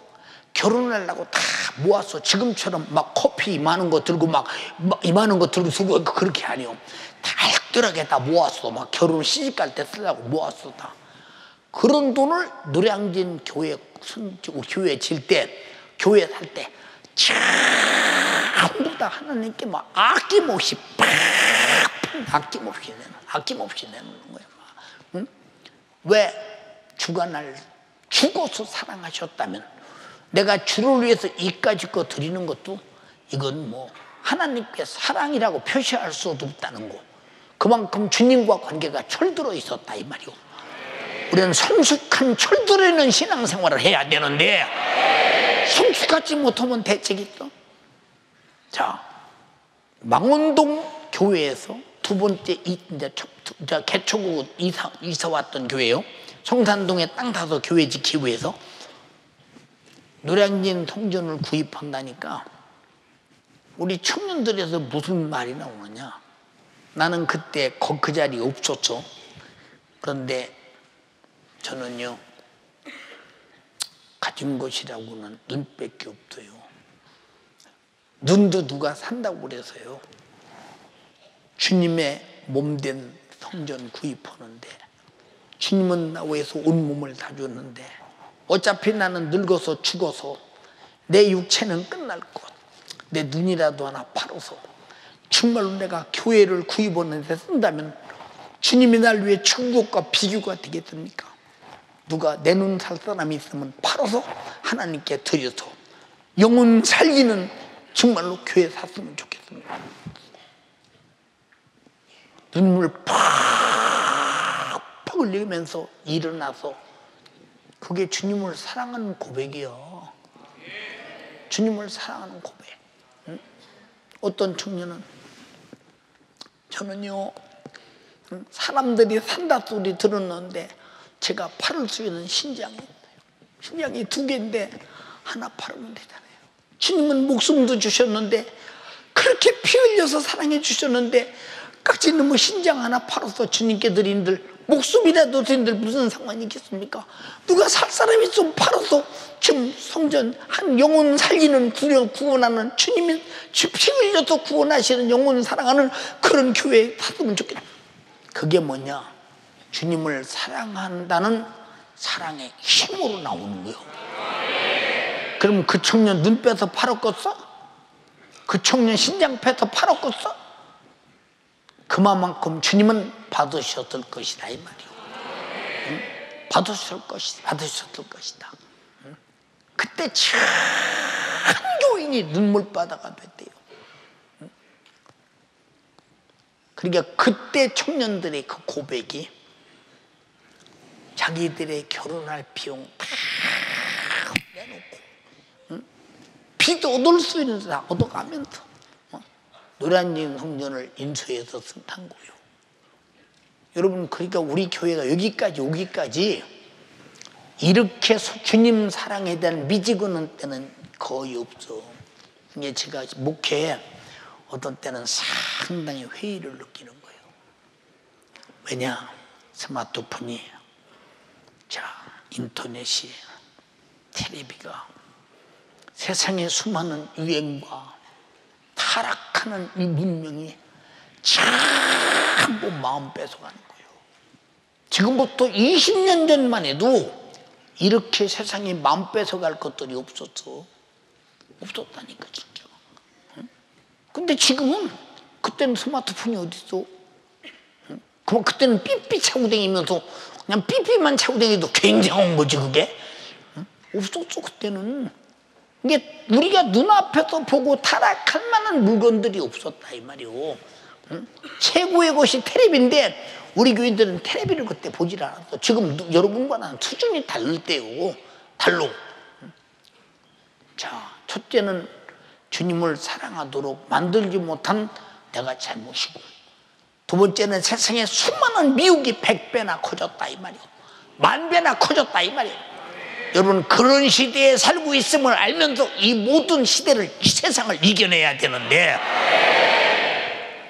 결혼하려고 다 모았어. 지금처럼 막 커피 이만한 거 들고 막, 막 이만한 거 들고 쓰고 그렇게 아니요. 다 알뜰하게 다 모았어. 막 결혼 시집 갈 때 쓰려고 모았어 다. 그런 돈을 노량진 교회 교회 질 때, 교회 살 때, 전부 다 하나님께 막 아낌없이 팍 아낌없이 내는 아낌없이 내는 거야. 막. 응? 왜 주가 날 죽어서 사랑하셨다면 내가 주를 위해서 이까지 거 드리는 것도 이건 뭐 하나님께 사랑이라고 표시할 수도 없다는 거. 그만큼 주님과 관계가 철들어 있었다 이 말이오. 우리는 성숙한 철들어 있는 신앙생활을 해야 되는데 성숙하지 못하면 대책이 있어. 자, 망원동 교회에서 두 번째 이제 개초구 이사 이사 왔던 교회요. 성산동에 땅 사서 교회 지키기 위해서 노량진 성전을 구입한다니까 우리 청년들에서 무슨 말이 나오느냐 나는 그때 그 자리에 없었죠 그런데 저는요 가진 것이라고는 눈밖에 없어요 눈도 누가 산다고 그래서요 주님의 몸된 성전 구입하는데 주님은 나 위해서 온몸을 다 줬는데 어차피 나는 늙어서 죽어서 내 육체는 끝날 것. 내 눈이라도 하나 팔아서 정말로 내가 교회를 구입하는 데 쓴다면 주님이 날 위해 천국과 비교가 되겠습니까? 누가 내 눈 살 사람이 있으면 팔아서 하나님께 드려서 영혼 살기는 정말로 교회 샀으면 좋겠습니다. 눈물 팍팍 흘리면서 일어나서 그게 주님을 사랑하는 고백이요. 주님을 사랑하는 고백. 응? 어떤 청년은 저는요 사람들이 산다 소리 들었는데 제가 팔을 수 있는 신장이 있어요. 신장이 두 개인데 하나 팔으면 되잖아요. 주님은 목숨도 주셨는데 그렇게 피 흘려서 사랑해 주셨는데 깍지 넘어 신장 하나 팔아서 주님께 드린들 목숨이라도 드린들 무슨 상관이 있겠습니까? 누가 살 사람이 좀 팔아서 지금 성전 한 영혼 살리는 구원, 구원하는 주님이 피 흘려서 구원하시는 영혼 사랑하는 그런 교회에 탔으면 좋겠다. 그게 뭐냐? 주님을 사랑한다는 사랑의 힘으로 나오는 거예요. 그럼 그 청년 눈 빼서 팔았겠어? 그 청년 신장 빼서 팔았겠어? 그만큼 주님은 받으셨을 것이다 이 말이요. 응? 받으셨을 것이다. 받으셨을 것이다. 응? 그때 참 교인이 눈물바다가 됐대요. 응? 그러니까 그때 청년들의 그 고백이 자기들의 결혼할 비용 다 내놓고 비도 얻을 수 있는 다 얻어가면서 어? 노란진 성전을 인수해서 승탄 거요. 여러분 그러니까 우리 교회가 여기까지 오기까지 이렇게 주님 사랑에 대한 미지근한 때는 거의 없어. 이게 제가 목회에 어떤 때는 상당히 회의를 느끼는 거예요. 왜냐? 스마트폰이 자 인터넷이 텔레비가 세상의 수많은 유행과 타락하는 이 문명이 전부 마음 뺏어가는 거예요. 지금부터 20년 전만 해도 이렇게 세상이 마음 뺏어갈 것들이 없었어. 없었다니까 진짜. 응? 근데 지금은 그때는 스마트폰이 어딨어? 응? 그럼 그때는 삐삐 차고 다니면서 그냥 삐삐만 차고 다니도 굉장한 거지 그게? 응? 없었어 그때는. 이게 우리가 눈앞에서 보고 타락할 만한 물건들이 없었다 이 말이오. 응? 최고의 것이 테레비인데 우리 교인들은 테레비를 그때 보질 않았어. 지금 누- 여러분과 나는 수준이 다를 때요. 달로. 응? 자, 첫째는 주님을 사랑하도록 만들지 못한 내가 잘못이고 두 번째는 세상에 수많은 미혹이 백 배나 커졌다 이 말이오. 만 배나 커졌다 이 말이오. 여러분 그런 시대에 살고 있음을 알면서 이 모든 시대를 이 세상을 이겨내야 되는데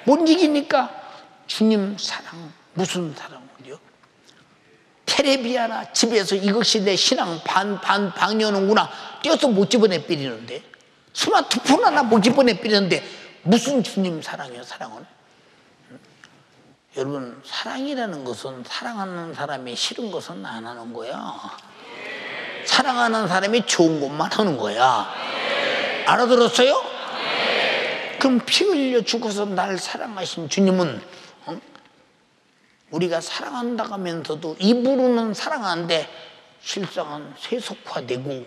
못 이기니까 주님 사랑 무슨 사랑을요? 테레비 하나 집에서 이것이 내 신앙 반 반 방여는구나 뛰어서 못 집어내 삐리는데 스마트폰 하나 못 집어내 삐리는데 무슨 주님 사랑이요 사랑은? 응? 여러분 사랑이라는 것은 사랑하는 사람이 싫은 것은 안 하는 거야. 사랑하는 사람이 좋은 것만 하는 거야. 알아들었어요? 그럼 피 흘려 죽어서 날 사랑하신 주님은 어? 우리가 사랑한다고 하면서도 입으로는 사랑하는데 실상은 세속화되고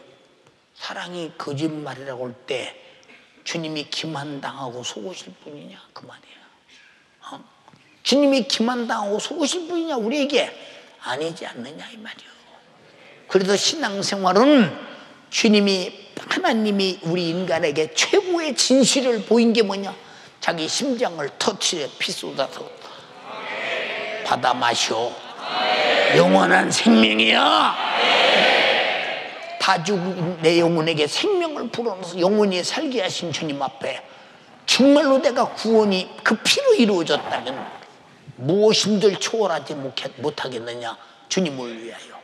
사랑이 거짓말이라고 할 때 주님이 기만당하고 속으실 분이냐 그 말이야. 어? 주님이 기만당하고 속으실 분이냐 우리에게 아니지 않느냐 이 말이요. 그래서 신앙생활은 주님이 하나님이 우리 인간에게 최고의 진실을 보인 게 뭐냐? 자기 심장을 터치해 피 쏟아서 받아 마셔. 영원한 생명이야. 다 죽은 내 영혼에게 생명을 불어넣어서 영원히 살게 하신 주님 앞에 정말로 내가 구원이 그 피로 이루어졌다면 무엇인들 초월하지 못하- 못하겠느냐? 주님을 위하여.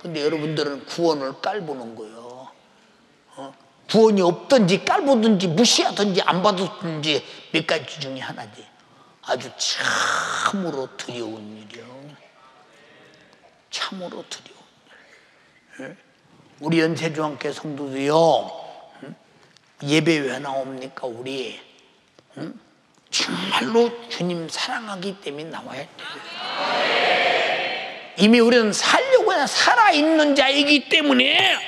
근데 여러분들은 구원을 깔보는 거예요. 어? 구원이 없든지 깔보든지 무시하든지 안 받았든지 몇 가지 중에 하나지. 아주 참으로 두려운 일이요. 참으로 두려운 일. 예? 우리 연세중학교 성도도요. 응? 예배 왜 나옵니까 우리? 응? 정말로 주님 사랑하기 때문에 나와야 돼요. 이미 우리는 살려고 그냥 살아있는 자이기 때문에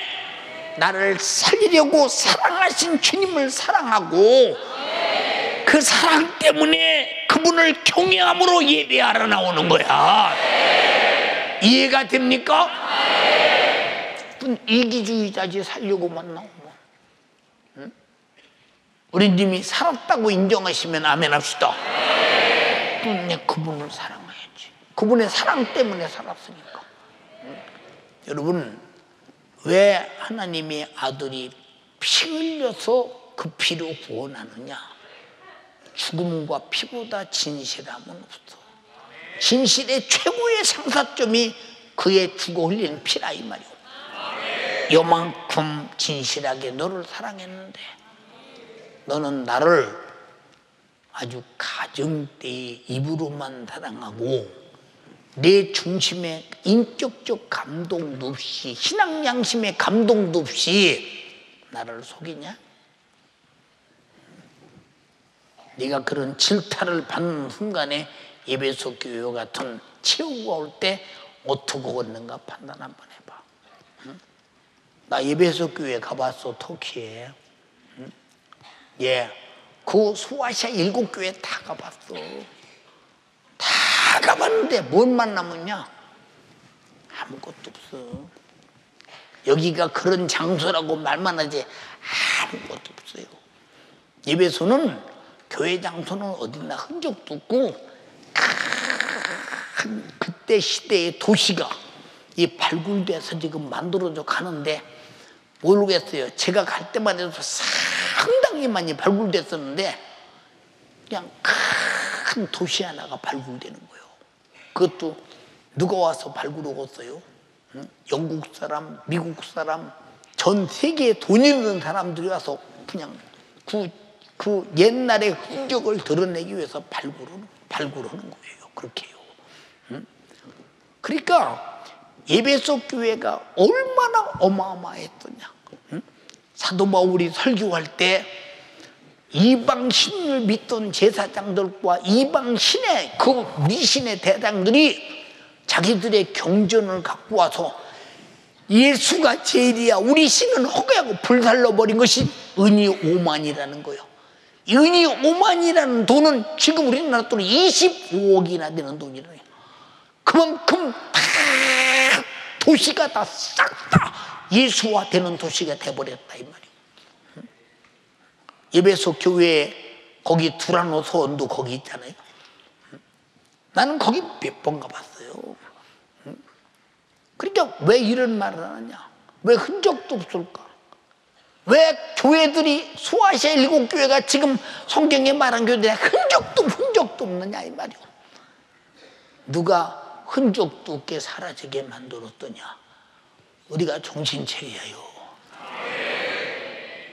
나를 살리려고 사랑하신 주님을 사랑하고 그 사랑 때문에 그분을 경외함으로 예배하러 나오는 거야. 이해가 됩니까? 이기주의자지 살려고만 나오면. 응? 우리 님이 살았다고 인정하시면 아멘 합시다. 내 그분을 사랑해야지. 그분의 사랑 때문에 살았으니까. 응? 여러분, 왜 하나님의 아들이 피 흘려서 그 피로 구원하느냐? 죽음과 피보다 진실함은 없어. 진실의 최고의 상사점이 그의 죽어 흘린 피라 이 말이오. 요만큼 진실하게 너를 사랑했는데 너는 나를 아주 가정때의 입으로만 사랑하고 내 중심에 인격적 감동도 없이 신앙 양심의 감동도 없이 나를 속이냐? 네가 그런 질타를 받는 순간에 예배소 교회 같은 최후가 올 때 어떻게 걷는가 판단 한번 해봐. 응? 나 예배소 교회 가봤어 터키에. 응? 예, 그 소아시아 일곱 교회 다 가봤어. 다 가봤는데 뭘만 남았냐? 아무것도 없어. 여기가 그런 장소라고 말만 하지 아무것도 없어요. 예배소는 교회 장소는 어디나 흔적도 없고 큰 그때 시대의 도시가 이 발굴돼서 지금 만들어져 가는데 모르겠어요. 제가 갈 때만 해도 상 많이 발굴됐었는데 그냥 큰 도시 하나가 발굴되는 거예요. 그것도 누가 와서 발굴하겠어요? 응? 영국 사람, 미국 사람, 전 세계에 돈 있는 사람들이 와서 그냥 그, 그 옛날의 흔적을 드러내기 위해서 발굴을, 발굴하는 거예요. 그렇게 해요. 응? 그러니까 예배소 교회가 얼마나 어마어마했더냐. 응? 사도 바울이 설교할 때 이방 신을 믿던 제사장들과 이방 신의 그 미신의 대장들이 자기들의 경전을 갖고 와서 예수가 제일이야 우리 신은 허가하고 불살러 버린 것이 은이 오만이라는 거예요. 은이 오만이라는 돈은 지금 우리나라 돈은 25억이나 되는 돈이래요. 그만큼 다 도시가 다 싹 다 예수화 되는 도시가 돼버렸다 이 말이에요 예배소 교회에 거기 두라노 소원도 거기 있잖아요. 나는 거기 몇 번 가봤어요. 그러니까 왜 이런 말을 하느냐? 왜 흔적도 없을까? 왜 교회들이 소아시아 일곱 교회가 지금 성경에 말한 교회들이 흔적도 흔적도 없느냐 이 말이오. 누가 흔적도 없게 사라지게 만들었더냐? 우리가 정신 차려요.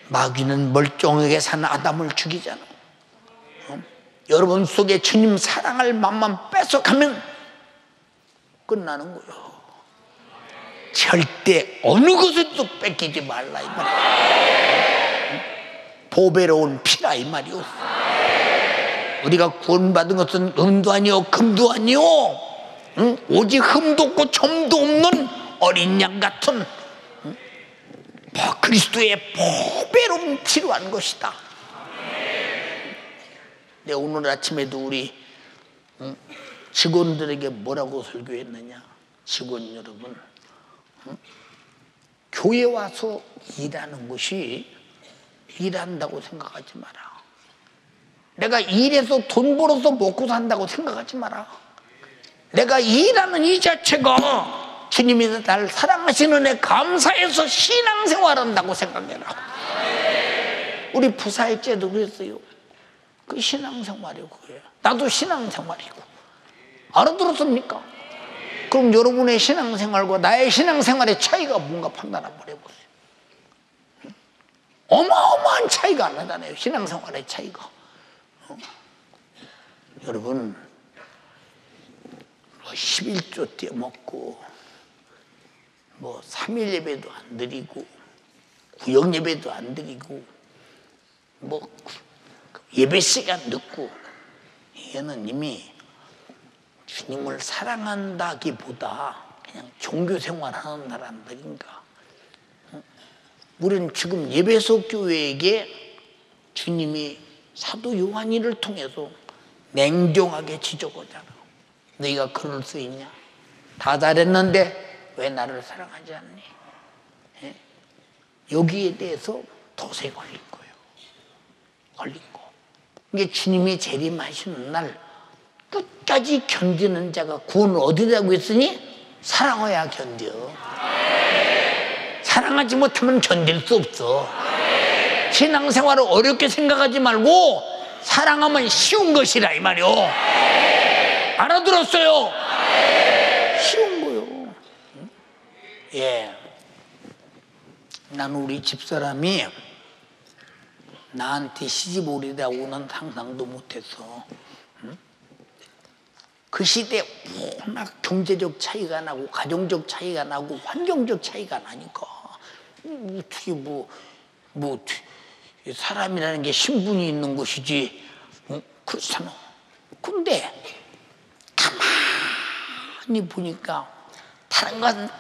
마귀는 멀쩡하게 산 아담을 죽이잖아. 어? 여러분 속에 주님 사랑할 마음만 뺏어가면 끝나는 거예요. 절대 어느 것을도 뺏기지 말라 이 말이야. 보배로운 피라 이 말이오. 우리가 구원받은 것은 은도 아니요 금도 아니요 응? 오직 흠도 없고 점도 없는 어린 양 같은 그리스도의 보배로운 필요한 것이다. 내 오늘 아침에도 우리 직원들에게 뭐라고 설교했느냐? 직원 여러분, 교회 와서 일하는 것이 일한다고 생각하지 마라. 내가 일해서 돈 벌어서 먹고 산다고 생각하지 마라. 내가 일하는 이 자체가 주님이 나를 사랑하시는 애 감사해서 신앙생활 한다고 생각해라. 우리 부사일제도 그랬어요. 그 신앙생활이고 그래요. 나도 신앙생활이고. 알아들었습니까? 그럼 여러분의 신앙생활과 나의 신앙생활의 차이가 뭔가 판단 한번 해보세요. 어마어마한 차이가 나잖아요. 신앙생활의 차이가. 어? 여러분, 11조 뭐 떼먹고 뭐 3일 예배도 안 드리고 구역 예배도 안 드리고 뭐 예배 시간 늦고 이거는 이미 주님을 사랑한다기보다 그냥 종교 생활하는 사람들인가? 우리는 지금 예배소 교회에게 주님이 사도 요한이를 통해서 냉정하게 지적하잖아. 너희가 그럴 수 있냐? 다 잘했는데 왜 나를 사랑하지 않니? 예? 여기에 대해서 도세 걸릴 거예요. 걸린 거. 이게 주님이 재림하시는 날 끝까지 견디는 자가 구원을 얻으라고 했으니 사랑해야 견뎌. 사랑하지 못하면 견딜 수 없어. 신앙생활을 어렵게 생각하지 말고 사랑하면 쉬운 것이라 이 말이요. 알아들었어요? 쉬운 예. 난 우리 집사람이 나한테 시집 오리라고는 상상도 못했어. 그 시대에 워낙 경제적 차이가 나고 가정적 차이가 나고 환경적 차이가 나니까 어떻게 뭐, 뭐 사람이라는 게 신분이 있는 것이지 어? 그렇잖아. 근데 가만히 보니까 다른 건다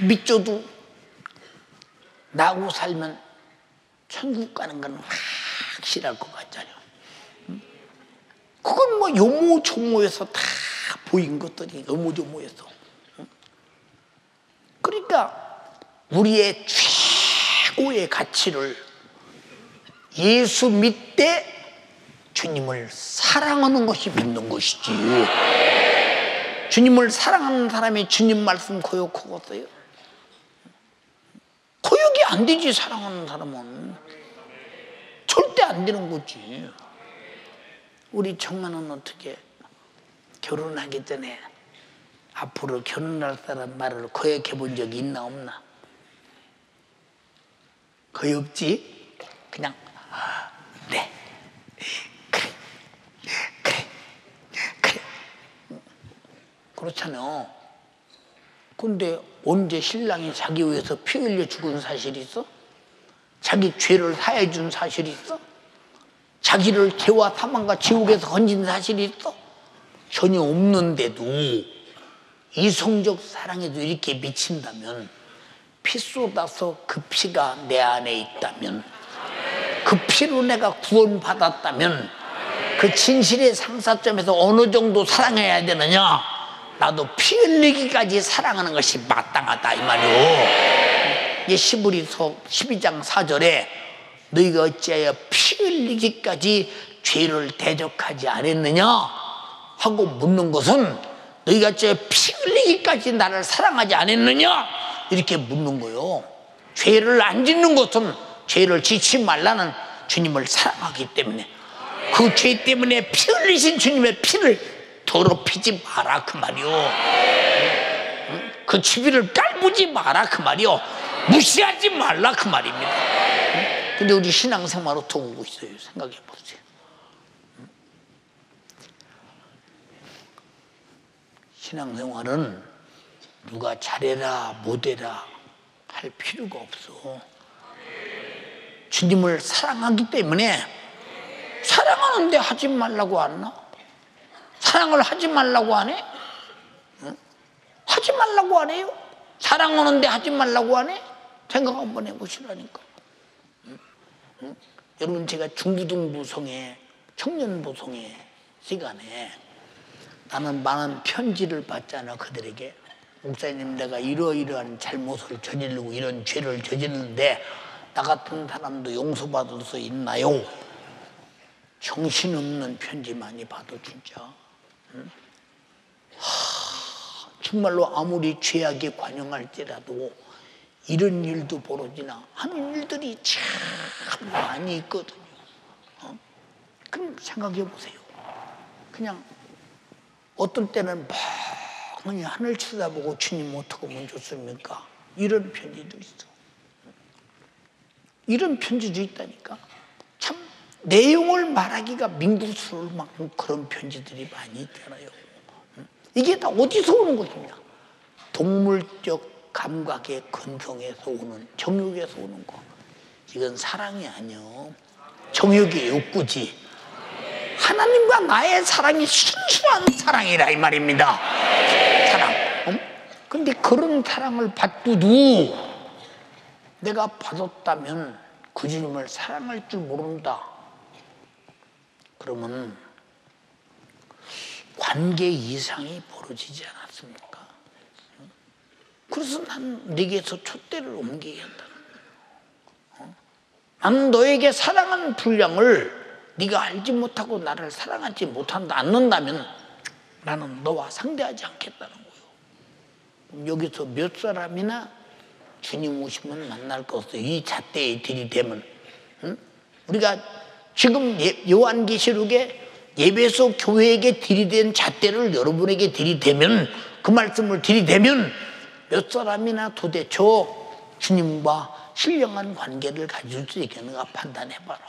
믿줘도 나고 살면 천국 가는 건 확실할 것 같잖아요. 그건 뭐 요모조모에서 다 보인 것들이 요모조모에서. 그러니까 우리의 최고의 가치를 예수 믿되 주님을 사랑하는 것이 믿는 것이지. 주님을 사랑하는 사람이 주님 말씀 고역하겠어요? 안 되지 사랑하는 사람은 절대 안 되는 거지 우리 청만은 어떻게 결혼하기 전에 앞으로 결혼할 사람 말을 고역해 본 적이 있나 없나 거의 없지. 그냥 아, 네. 그래. 그래. 그래. 그렇잖아요. 근데 언제 신랑이 자기 위해서 피 흘려 죽은 사실이 있어? 자기 죄를 사해 준 사실이 있어? 자기를 죄와 사망과 지옥에서 건진 사실이 있어? 전혀 없는데도 이성적 사랑에도 이렇게 미친다면 피 쏟아서 그 피가 내 안에 있다면 그 피로 내가 구원받았다면 그 진실의 상사점에서 어느 정도 사랑해야 되느냐 나도 피 흘리기까지 사랑하는 것이 마땅하다 이 말이오. 시브리서 12장 4절에 너희가 어찌하여 피 흘리기까지 죄를 대적하지 않았느냐? 하고 묻는 것은 너희가 어찌피 흘리기까지 나를 사랑하지 않았느냐? 이렇게 묻는 거요. 죄를 안 짓는 것은 죄를 짓지 말라는 주님을 사랑하기 때문에. 그 죄 때문에 피 흘리신 주님의 피를 더럽히지 마라 그 말이요 그 주비를 깔보지 마라 그 말이요 무시하지 말라 그 말입니다. 근데 우리 신앙생활 어떻게 오고 있어요? 생각해 보세요. 신앙생활은 누가 잘해라 못해라 할 필요가 없어. 주님을 사랑하기 때문에 사랑하는데 하지 말라고 안 나? 사랑을 하지 말라고 안 해? 응? 하지 말라고 안 해요? 사랑하는데 하지 말라고 안 해? 생각 한번 해보시라니까. 응? 응? 여러분 제가 중부등부성회 청년부성회 시간에 나는 많은 편지를 받잖아 그들에게 목사님 내가 이러이러한 잘못을 저지르고 이런 죄를 저지르는데 나 같은 사람도 용서받을 수 있나요? 정신없는 편지 많이 받아 진짜 응? 하, 정말로 아무리 죄악에 관영할지라도 이런 일도 벌어지나 하는 일들이 참 많이 있거든요 어? 그럼 생각해 보세요 그냥 어떤 때는 멍하니 하늘 쳐다보고 주님 어떻게 하면 좋습니까? 이런 편지도 있어 이런 편지도 있다니까 참 내용을 말하기가 민구스러울 만큼 그런 편지들이 많이 있잖아요. 이게 다 어디서 오는 것이냐? 동물적 감각의 근성에서 오는 정욕에서 오는 거. 이건 사랑이 아니요. 정욕의 욕구지. 하나님과 나의 사랑이 순수한 사랑이라 이 말입니다. 사랑. 어? 근데 그런 사랑을 받고도 내가 받았다면 그 주님을 사랑할 줄 모른다. 그러면 관계 이상이 벌어지지 않았습니까? 그래서 난 네게서 촛대를 옮기게 한다. 어? 나는 너에게 사랑하는 분량을 네가 알지 못하고 나를 사랑하지 못한다 않는다면 나는 너와 상대하지 않겠다는 거예요. 여기서 몇 사람이나 주님 오시면 만날 것을 이 잣대에 들이대면 응? 우리가 지금 예, 요한계시록에 예배소 교회에게 들이댄 잣대를 여러분에게 들이대면 그 말씀을 들이대면 몇 사람이나 도대체 주님과 신령한 관계를 가질 수 있겠는가 판단해봐라.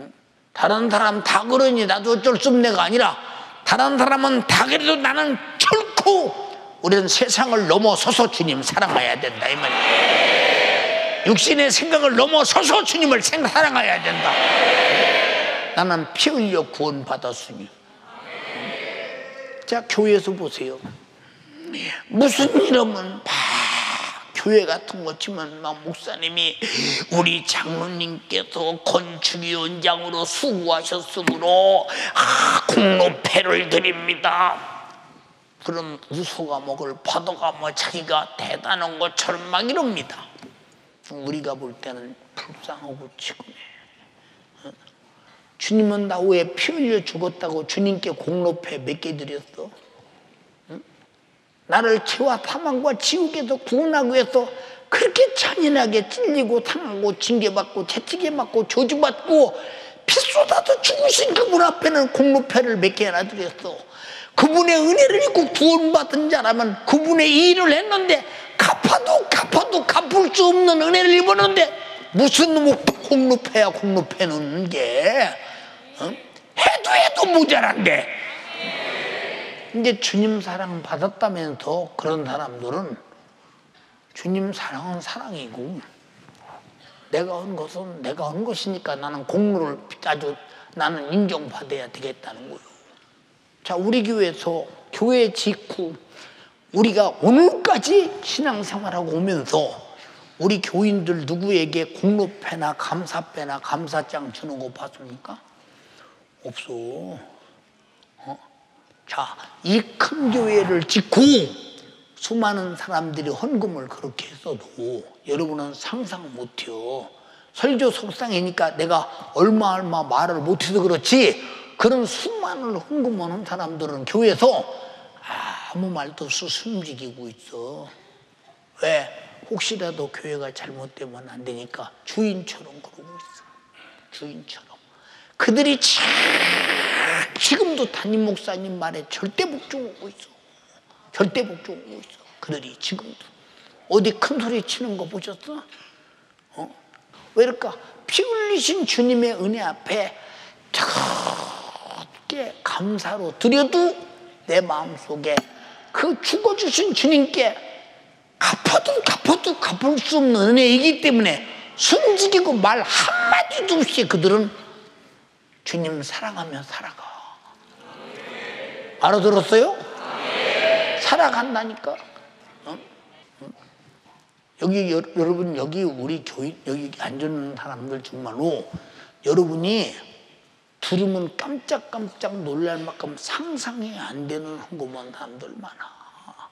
응? 다른 사람 다 그러니 나도 어쩔 수 없네가 아니라 다른 사람은 다 그래도 나는 결코 우리는 세상을 넘어서서 주님 사랑해야 된다 이 말이에요. 육신의 생각을 넘어서서 주님을 사랑해야 된다. 나는 피 흘려 구원받았으니. 자 교회에서 보세요. 무슨 일이면 막 교회 같은 거 치면 막 목사님이 우리 장로님께서 건축위원장으로 수고하셨으므로 아, 공로패를 드립니다. 그런 우소과목을 받아가뭐 자기가 대단한 것처럼 막 이럽니다. 우리가 볼 때는 불쌍하고 지금해. 어? 주님은 나 왜 피 흘려 죽었다고 주님께 공로패 몇 개 드렸어? 나를 죄와 사망과 지옥에서 구원하기 위해서 그렇게 잔인하게 찔리고 당하고 징계받고 채찍에 맞고 저주받고 피 쏟아서 죽으신 그분 앞에는 공로패를 몇 개나 드렸어. 그분의 은혜를 입고 구원받은 자라면 그분의 일을 했는데 갚아도 갚아도 갚을 수 없는 은혜를 입었는데 무슨 뭐 공급해야 공급해는 게 어? 해도 해도 모자란데 이제 주님 사랑 받았다면서 그런 사람들은 주님 사랑은 사랑이고 내가 한 것은 내가 한 것이니까 나는 공로를 아주 나는 인정받아야 되겠다는 거예요. 자, 우리 교회에서 교회 직후 우리가 오늘까지 신앙생활하고 오면서 우리 교인들 누구에게 공로패나 감사패나 감사장 주는 거 봤습니까? 없어. 어? 자, 이 큰 교회를 짓고 수많은 사람들이 헌금을 그렇게 했어도 여러분은 상상 못해요. 설교 속상이니까 내가 얼마 얼마 말을 못해서 그렇지 그런 수많은 헌금하는 사람들은 교회에서 아무 말도 없이 숨지기고 있어. 왜? 혹시라도 교회가 잘못되면 안 되니까 주인처럼 그러고 있어. 주인처럼. 그들이 참 지금도 담임 목사님 말에 절대 복종하고 있어. 절대 복종하고 있어. 그들이 지금도. 어디 큰 소리 치는 거 보셨어? 어? 왜 그럴까? 피 흘리신 주님의 은혜 앞에 적게 감사로 드려도 내 마음속에 그 죽어주신 주님께 갚아도 갚아도 갚을 수 없는 은혜이기 때문에 숨지기고 말 한마디도 없이 그들은 주님 사랑하며 살아가. 알아들었어요? 살아간다니까. 어? 어? 여기 여, 러분 여기 우리 교인 여기 앉는 사람들 정말로 여러분이 들으면 깜짝깜짝 놀랄 만큼 상상이 안 되는 흥고만 사람들 많아.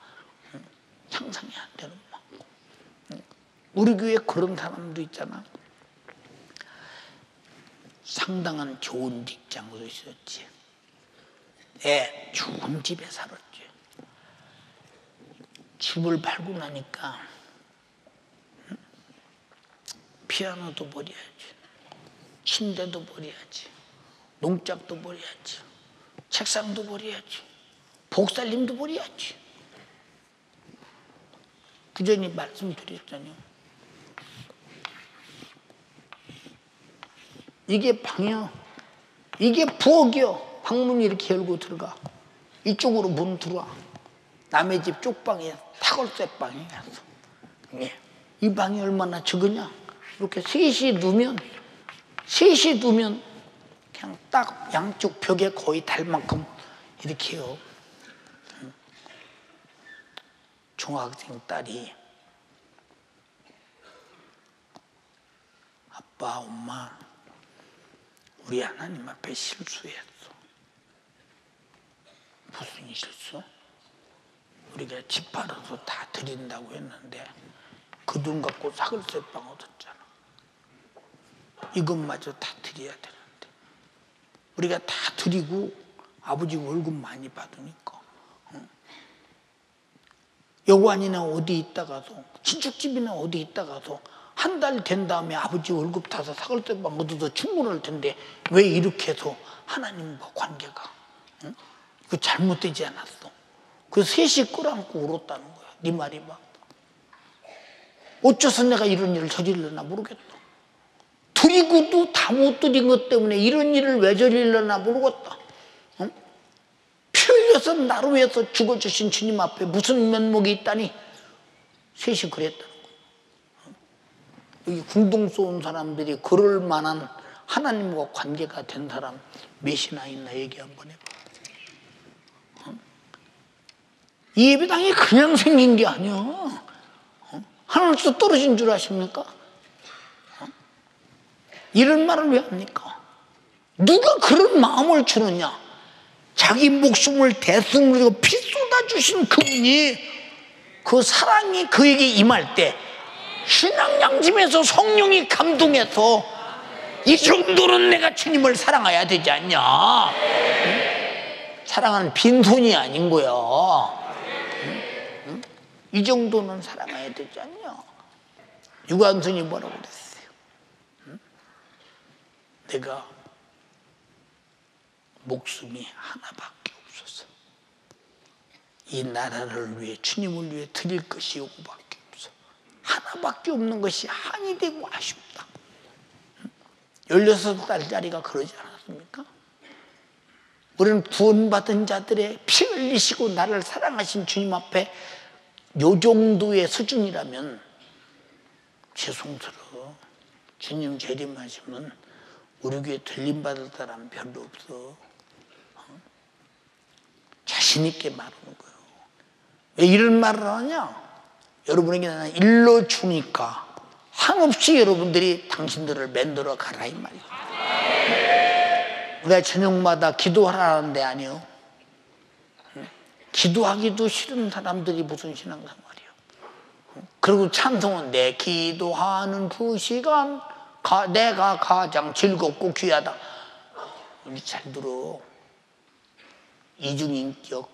상상이 안 되는 만큼. 우리 교회 그런 사람도 있잖아. 상당한 좋은 직장으로 있었지. 애 좋은 집에 살았지. 집을 팔고 나니까 피아노도 버려야지. 침대도 버려야지. 농작도 버려야지. 책상도 버려야지. 복살림도 버려야지. 그 전에 말씀드렸잖아요. 이게 방이요. 이게 부엌이요. 방문 이렇게 열고 들어가. 이쪽으로 문 들어와. 남의 집 타골세 방에 가서. 예. 이 방이 얼마나 적으냐? 이렇게 셋이 누면, 셋이 누면 그냥 딱 양쪽 벽에 거의 달 만큼 이렇게 해요. 중학생 딸이 아빠, 엄마, 우리 하나님 앞에 실수했어. 무슨 실수? 우리가 집 팔아서 다 드린다고 했는데 그 돈 갖고 사글세빵 얻었잖아. 이것마저 다 드려야 되는데 우리가 다 드리고 아버지 월급 많이 받으니까 어? 여관이나 어디 있다가도 친척집이나 어디 있다가도 한달 된 다음에 아버지 월급 타서 사글세빵 얻어도 충분할 텐데 왜 이렇게 해서 하나님과 관계가 응? 그 잘못되지 않았어. 그 셋이 끌어안고 울었다는 거야. 네 말이 봐. 어째서 내가 이런 일을 저질렀나 모르겠다. 드리고도 다 못 드린 것 때문에 이런 일을 왜 저질렀나 모르겠다. 응? 피 흘려서 나를 위해서 죽어주신 주님 앞에 무슨 면목이 있다니 셋이 그랬다는 거야. 여기 궁동 쏘온 사람들이 그럴 만한 하나님과 관계가 된 사람 몇이나 있나 얘기 한번 해봐. 이 예배당이 그냥 생긴 게 아니야. 어? 하늘에서 떨어진 줄 아십니까? 어? 이런 말을 왜 합니까? 누가 그런 마음을 주느냐? 자기 목숨을 대승으로 피 쏟아주신 그분이 그 사랑이 그에게 임할 때 신앙 양심에서 성령이 감동해서 이 정도는 내가 주님을 사랑해야 되지 않냐? 사랑하는 빈손이 아닌 거야. 이 정도는 사랑해야 되지 않냐? 유관순이 뭐라고 그랬어요? 응? 내가 목숨이 하나밖에 없어서 이 나라를 위해 주님을 위해 드릴 것이 요거밖에 없어. 하나밖에 없는 것이 한이 되고 아쉽다. 16살짜리가 그러지 않았습니까? 우리는 구원받은 자들의 피 흘리시고 나를 사랑하신 주님 앞에 요 정도의 수준이라면 죄송스러워. 주님 재림하시면 우리 교회 들림받을 사람 별로 없어. 어? 자신 있게 말하는 거예요. 왜 이런 말을 하냐? 여러분에게 나는 일로 주니까 한없이 여러분들이 당신들을 만들어 가라 이 말이에요. 우리가 저녁마다 기도하라는 데 아니요. 기도하기도 싫은 사람들이 무슨 신앙생활이요. 그리고 찬송은 내 기도하는 그 시간 가, 내가 가장 즐겁고 귀하다. 우리 잘 들어. 이중인격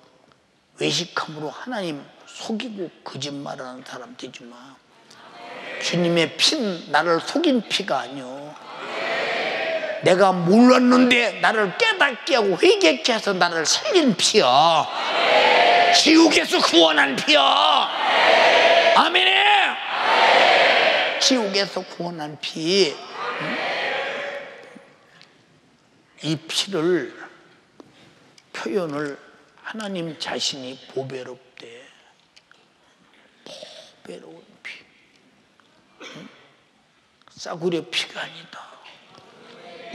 외식함으로 하나님 속이고 거짓말하는 사람 되지 마. 주님의 피 나를 속인 피가 아니요. 내가 몰랐는데 나를 깨닫게 하고 회개케 해서 나를 살린 피야. 지옥에서 구원한 피야. 아멘에. 지옥에서 구원한 피. 이 피를 표현을 하나님 자신이 보배롭대. 보배로운 피. 싸구려 피가 아니다.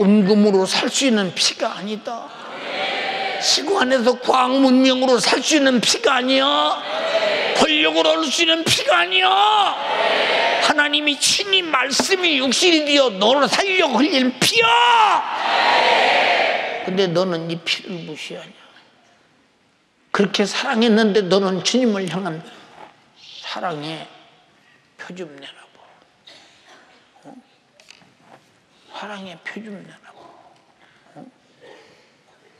은금으로 살 수 있는 피가 아니다. 시간에서 과학 문명으로 살 수 있는 피가 아니야. 권력으로 얻을 수 있는 피가 아니야. 하나님이 친히 말씀이 육신이 되어 너를 살려고 흘린 피야. 근데 너는 이 피를 무시하냐. 그렇게 사랑했는데 너는 주님을 향한 사랑의 표좀 내라고. 어? 사랑의 표좀 내라고. 어?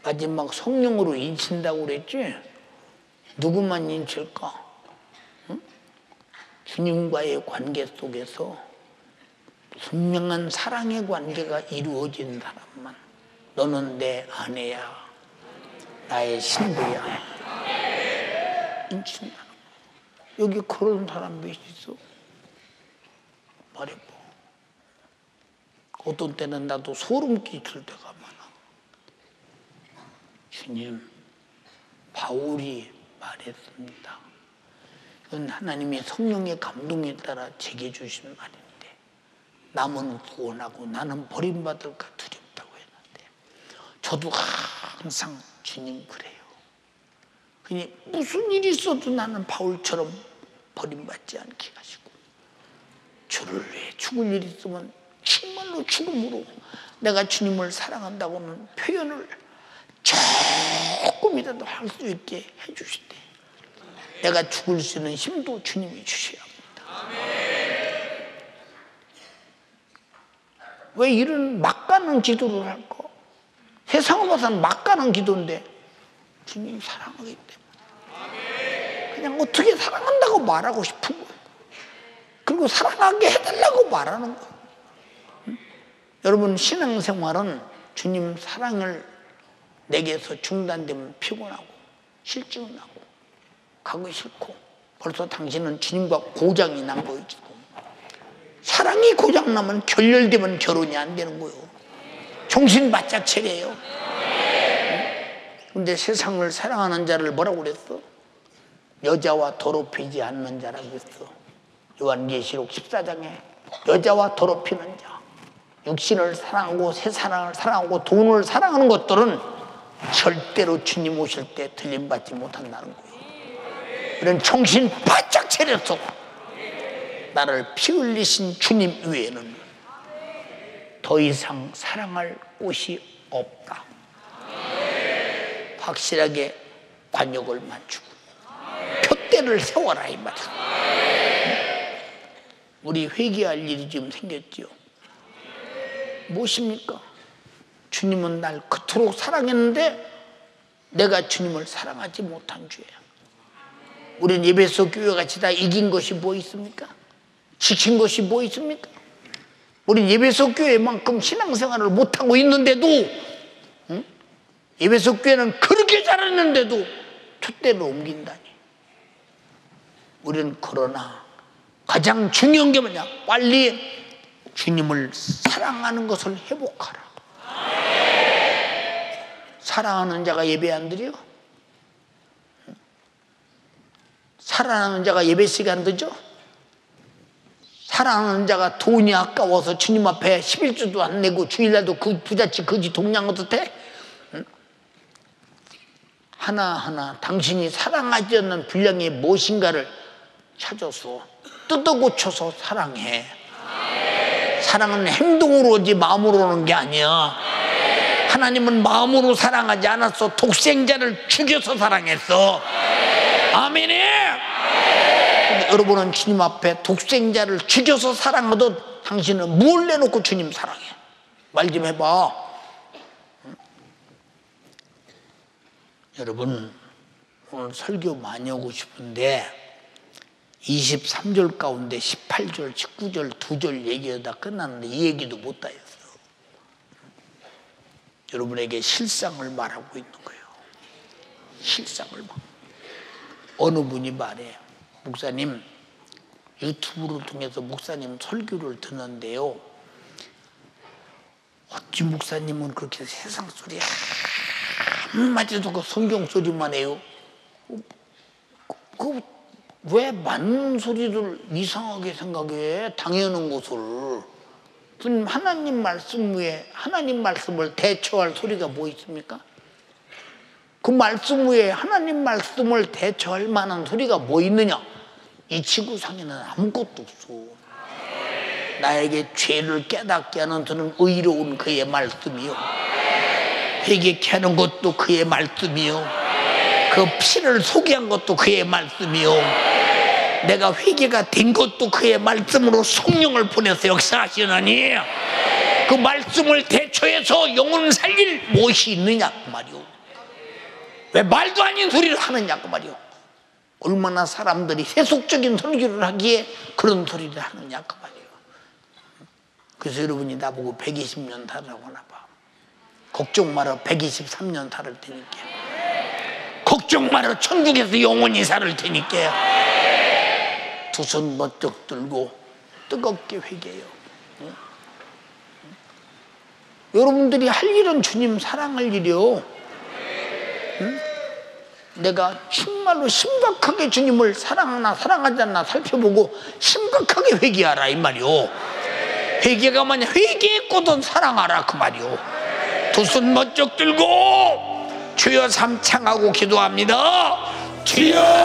마지막 성령으로 인친다고 그랬지? 누구만 인칠까? 응? 주님과의 관계 속에서 분명한 사랑의 관계가 이루어진 사람만 너는 내 아내야 나의 신부야 인친다 여기 그런 사람 몇 있어? 말해봐 어떤 때는 나도 소름 끼칠 때가 많아 주님 바울이 말했습니다. 이건 하나님의 성령의 감동에 따라 제게 주신 말인데 남은 구원하고 나는 버림받을까 두렵다고 했는데 저도 항상 주님 그래요. 그니 무슨 일이 있어도 나는 바울처럼 버림받지 않게 하시고 주를 위해 죽을 일이 있으면 정말로 죽음으로 내가 주님을 사랑한다고는 표현을 조금이라도 할 수 있게 해주시대. 내가 죽을 수 있는 힘도 주님이 주셔야 합니다. 왜 이런 막 가는 기도를 할까? 세상을 봐서는 막 가는 기도인데 주님 사랑하기 때문에 그냥 어떻게 사랑한다고 말하고 싶은 거예요. 그리고 사랑하게 해달라고 말하는 거예요. 응? 여러분 신앙생활은 주님 사랑을 내게서 중단되면 피곤하고 실증 나고 가고 싫고 벌써 당신은 주님과 고장이 난 거이지 사랑이 고장 나면 결렬되면 결혼이 안 되는 거요. 정신 바짝 차려요. 근데 세상을 사랑하는 자를 뭐라고 그랬어? 여자와 더럽히지 않는 자라고 했어. 요한계시록 14장에 여자와 더럽히는 자. 육신을 사랑하고 세상을 사랑하고 돈을 사랑하는 것들은 절대로 주님 오실 때 들림받지 못한다는 거예요. 그런 정신 바짝 차려서 나를 피 흘리신 주님 외에는 더 이상 사랑할 곳이 없다. 확실하게 관역을 맞추고 표대를 세워라 이 말이야. 우리 회개할 일이 지금 생겼지요. 무엇입니까? 주님은 날 그토록 사랑했는데 내가 주님을 사랑하지 못한 죄야. 우린 예배소 교회 같이 다 이긴 것이 뭐 있습니까? 지킨 것이 뭐 있습니까? 우린 예배소 교회만큼 신앙생활을 못하고 있는데도 응? 예배소 교회는 그렇게 잘했는데도 촛대로 옮긴다니. 우리는 그러나 가장 중요한 게 뭐냐? 빨리 주님을 사랑하는 것을 회복하라. 사랑하는 자가 예배 안 드려? 사랑하는 자가 예배 시간 늦어? 사랑하는 자가 돈이 아까워서 주님 앞에 11주도 안 내고 주일날도 그 부잣집 거지 동양 어떻대? 하나하나 당신이 사랑하지 않는 분량이 무엇인가를 찾아서 뜯어 고쳐서 사랑해. 사랑은 행동으로 오지 마음으로 오는 게 아니야. 하나님은 마음으로 사랑하지 않았어. 독생자를 죽여서 사랑했어. 아멘이. 여러분은 주님 앞에 독생자를 죽여서 사랑하듯 당신은 뭘 내놓고 주님 사랑해? 말 좀 해봐. 여러분 오늘 설교 많이 하고 싶은데 23절 가운데 18절, 19절 두절 얘기하다 끝났는데 이 얘기도 못 다 했어. 여러분에게 실상을 말하고 있는 거예요. 실상을 말. 어느 분이 말해 목사님 유튜브를 통해서 목사님 설교를 듣는데요. 어찌 목사님은 그렇게 세상 소리 한마디도 그 성경 소리만 해요. 그, 왜 맞는 소리를 이상하게 생각해? 당연한 것을. 하나님 말씀 위에 하나님 말씀을 대처할 소리가 뭐 있습니까? 그 말씀 위에 하나님 말씀을 대처할 만한 소리가 뭐 있느냐? 이 지구상에는 아무것도 없어. 나에게 죄를 깨닫게 하는 저는 의로운 그의 말씀이요. 회개케 하는 것도 그의 말씀이요. 그 피를 소개한 것도 그의 말씀이요. 내가 회개가 된 것도 그의 말씀으로 성령을 보내서 역사하시느니 그 말씀을 대처해서 영혼을 살릴 무엇이 있느냐 그 말이요. 왜 말도 아닌 소리를 하느냐 그 말이요. 얼마나 사람들이 세속적인 설교를 하기에 그런 소리를 하느냐 그 말이요. 그래서 여러분이 나보고 120년 살라고 하나 봐. 걱정 말아 123년 살을 테니까 걱정 말아 천국에서 영원히 살을 테니까 두 손 번쩍 들고 뜨겁게 회개해요 응? 여러분들이 할 일은 주님 사랑할 일이요 응? 내가 정말로 심각하게 주님을 사랑하나 사랑하지 않나 살펴보고 심각하게 회개하라 이 말이요 회개가 만약 회개했거든 사랑하라 그 말이요 두손 번쩍 들고 주여 삼창하고 기도합니다. 주여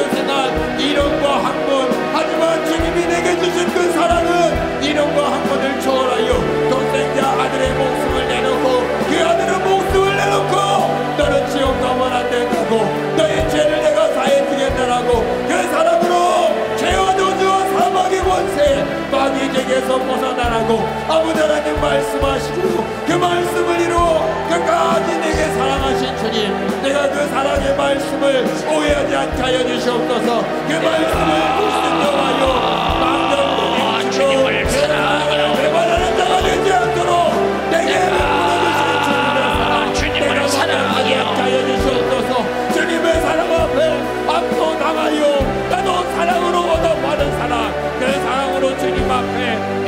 종교생활 이름과 학문. 하지만 주님이 내게 주신 그 사랑은 이름과 학문을 초월하여 동생자 아들의 목숨을 내놓고 그 아들의 목숨을 내놓고 너는 지옥 가면 안 된다고 너의 죄를 내가 사해 주겠다라고 그 사랑 권세 마귀에게서 벗어나라고 아버지 하나님 말씀하시고 그 말씀을 이루어 끝까지 내게 사랑하신 주님 내가 그 사랑의 말씀을 오해하지 않게 하여 주시옵소서. 그 말씀을 불순종하여 망정되게 주님을 사랑하여 배반하는 자가 되지 않도록 내게 주님의 사랑 내가 망정되게 하여 주시옵소서. 주님의 사랑 앞에 압도당하여 나도 사랑으로 얻어받은 사랑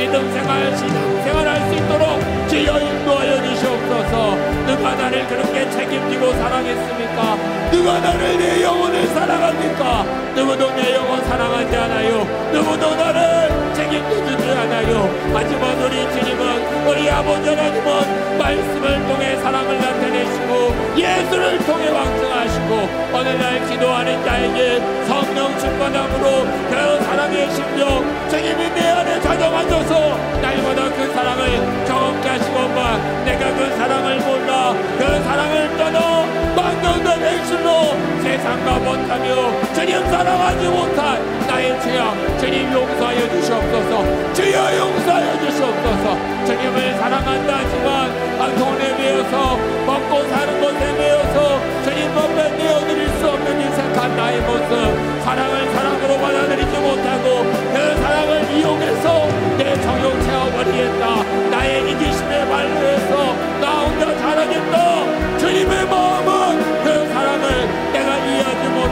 믿음 생활 신앙 생활할 수 있도록 주여 인도하여 주시옵소서. 누가 나를 그렇게 책임지고 사랑했습니까? 누가 나를 내 영혼을 사랑합니까? 누구도 내 영혼 사랑하지 않아요. 누구도 나를 책임도 주지 않아요. 하지만 우리 주님은 우리 아버지 하나님은 말씀을 통해 사랑을 나타내시고 예수를 통해 왕성하시고 어느 날 기도하는 자에게 성령 충만함으로 그 사랑의 심령 주님이 내 안에 자정하셔서 날마다 그 사랑을 경험케 하시건만 내가 그 사랑을 몰라 그 사랑을 떠나 망정된 행실로 세상과 못하며 주님 사랑하지 못한 나의 죄악 주님 용서하여 주시옵소서. 주여 용서하여 주시옵소서. 주님을 사랑한다 하지만 안통에 매여서 먹고 사는 것에 매여서 주님 법에 내어드릴 수 없는 인생한 나의 모습 사랑을 사랑으로 받아들이지 못하고 그 사랑을 이용해서 내 정욕 채워버리겠다. 나의 이기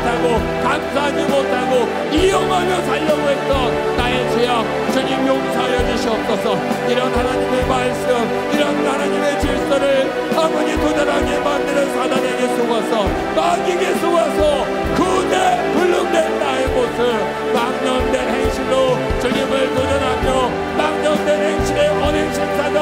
못하고 감사하지 못하고 이용하며 살려고 했던 나의 죄악 주님 용서하여 주시옵소서. 이런 하나님의 말씀 이런 하나님의 질서를 아버지 도달하게 만드는 사단에게 속아서 마귀에게 속아서 그대 불능된 나의 모습 망령된 행실로 주님을 도전하며 망령된 행실의 언행심사가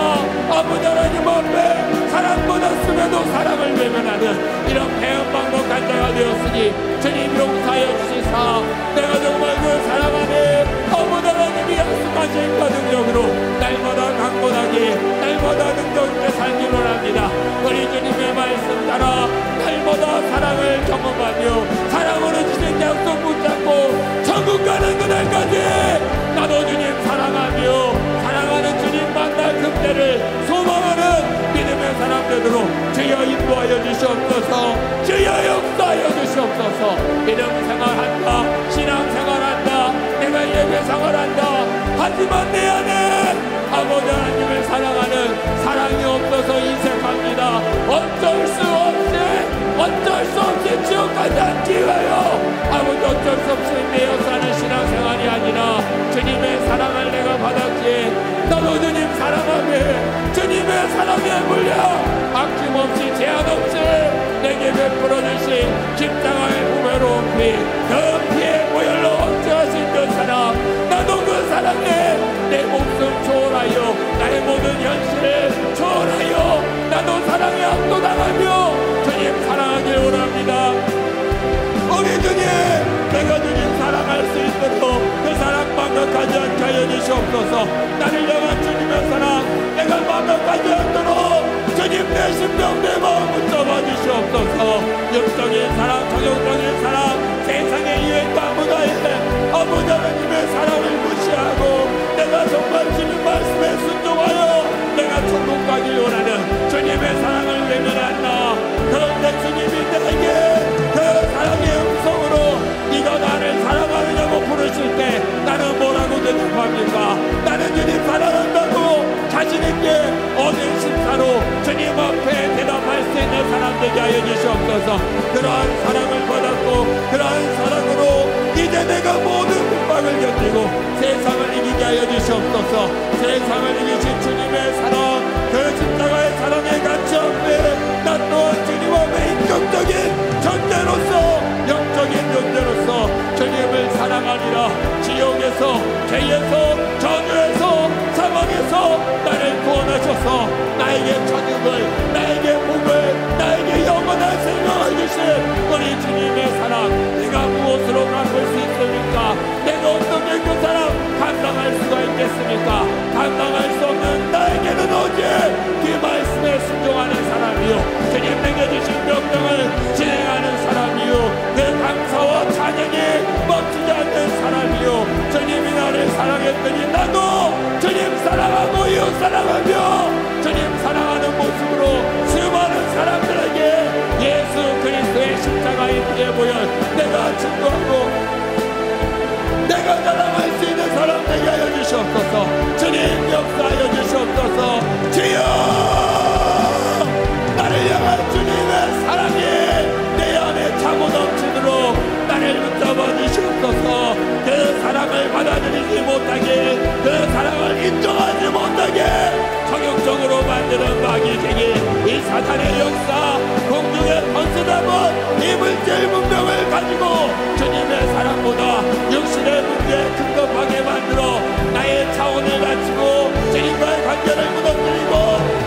아버지 하나님 앞에 사랑받았음에도 사랑을 외면하는 이런 배은방독한 자가 되었으니 주님 용서하여 주시사. 내가 정말 그 사랑 안에 아버지 하나님이 약속하신 그 능력으로 날마다 강건하게 날마다 능력 있게 살기를 원합니다. 우리 주님의 말씀 따라 날마다 사랑을 경험하며 사랑으로 주신 약속 붙잡고 천국 가는 그날까지 나도 주님 사랑하며 사랑하는 주님 만날 그때를 소망하는 믿음의 사람 되도록 주여 인도하여 주시옵소서. 주여 역사하여 주시옵소서. 믿음 생활한다. 신앙 생활한다 내가 예배 생활한다. 하지만 내 안에 아버지 하나님을 사랑하는 사랑이 없어서 인생합니다. 어쩔 수 없이 어쩔 수 없이 지옥까지 앉기 위하여 아버지 어쩔 수 없이 내어 사는 신앙생활이 아니라 주님의 사랑을 내가 받았기에 나도 주님 사랑하며 주님의 사랑에 물려 아낌없이 제한 없이 내게 베풀어 주신 십자가의 부배로운 피그 피의 보혈로 사랑에 내 목숨 초월하여 나의 모든 현실을 초월하여 나도 사랑에 압도당하며 주님 사랑하길 원합니다. 우리 주님 내가 주님 사랑할 수 있도록 그 사랑 망각하지 않게 하여 주시옵소서. 나를 향한 주님의 사랑 내가 망각하지 않도록 주님 내 심령 내 마음 붙잡아 주시옵소서. 육적인 사랑 정욕적인 사랑 세상의 아버지 하나님의 사랑을 무시하고 내가 정말 주님 말씀에 순종하여 내가 천국 가길 원하는 주님의 사랑을 외면한 나 그런데 주님이 내게 그 사랑의 음성으로 네가 나를 사랑하느냐고 부르실 때 나는 뭐라고 대답합니까? 나는 주님 사랑한다고 자신있게 어린 심사로 주님 앞에 대답할 수 있는 사람 되게 하여 주시옵소서. 그러한 사랑을 받았고 그러한 사랑으로 이제 내가 견디고 세상을 이기게 하여 주시옵소서. 세상을 이기신 주님의 사랑. 그 십자가의 사랑의 가치 앞에 나 또한 주님 앞에 인격적인 존재로서 영적인 존재로서 주님을 사랑하리라. 지옥에서 죄에서 저주에서 사망에서 나를 구원하셔서 나에게 천국을 나에게 복을 나에게 영원한 생명을 주신 우리 주님의 사랑. 내가 무엇으로 갚을 수 있습니까 내가 어떻게 그 사랑 감당할 수가 있겠습니까? 감당할 수 없는 나에게는 오직 그 말씀에 순종하는 사람이요. 주님 내게 주신 명령을 진행하는 사람이요. 그 감사와 찬양이 멈추지 않는 사람이요. 주님이 나를 사랑했더니 나도 주님 사랑하고 이웃 사랑하며 주님 사랑하는 모습으로 수많은 사람들에게 예수 그리스도의 십자가의 피에 보여 내가 증거하고 내가 자랑할 수 있는 사람 되게 하여 주시옵소서. 주님 역사하여 주시옵소서. 주여! 나를 향한 주님의 사랑이 내 안에 차고 넘치도록 나를 붙잡아 주시옵소서. 그 사랑을 받아들이지 못하게 그 사랑을 인정하지 못하게 성욕적으로 만드는 마귀쟁이 이 사탄의 역사 공중에 번스담은 이 물질 문명을 가지고 주님의 사랑보다 육신의 문제에 급급하게 만들어 나의 관계를 무너뜨리고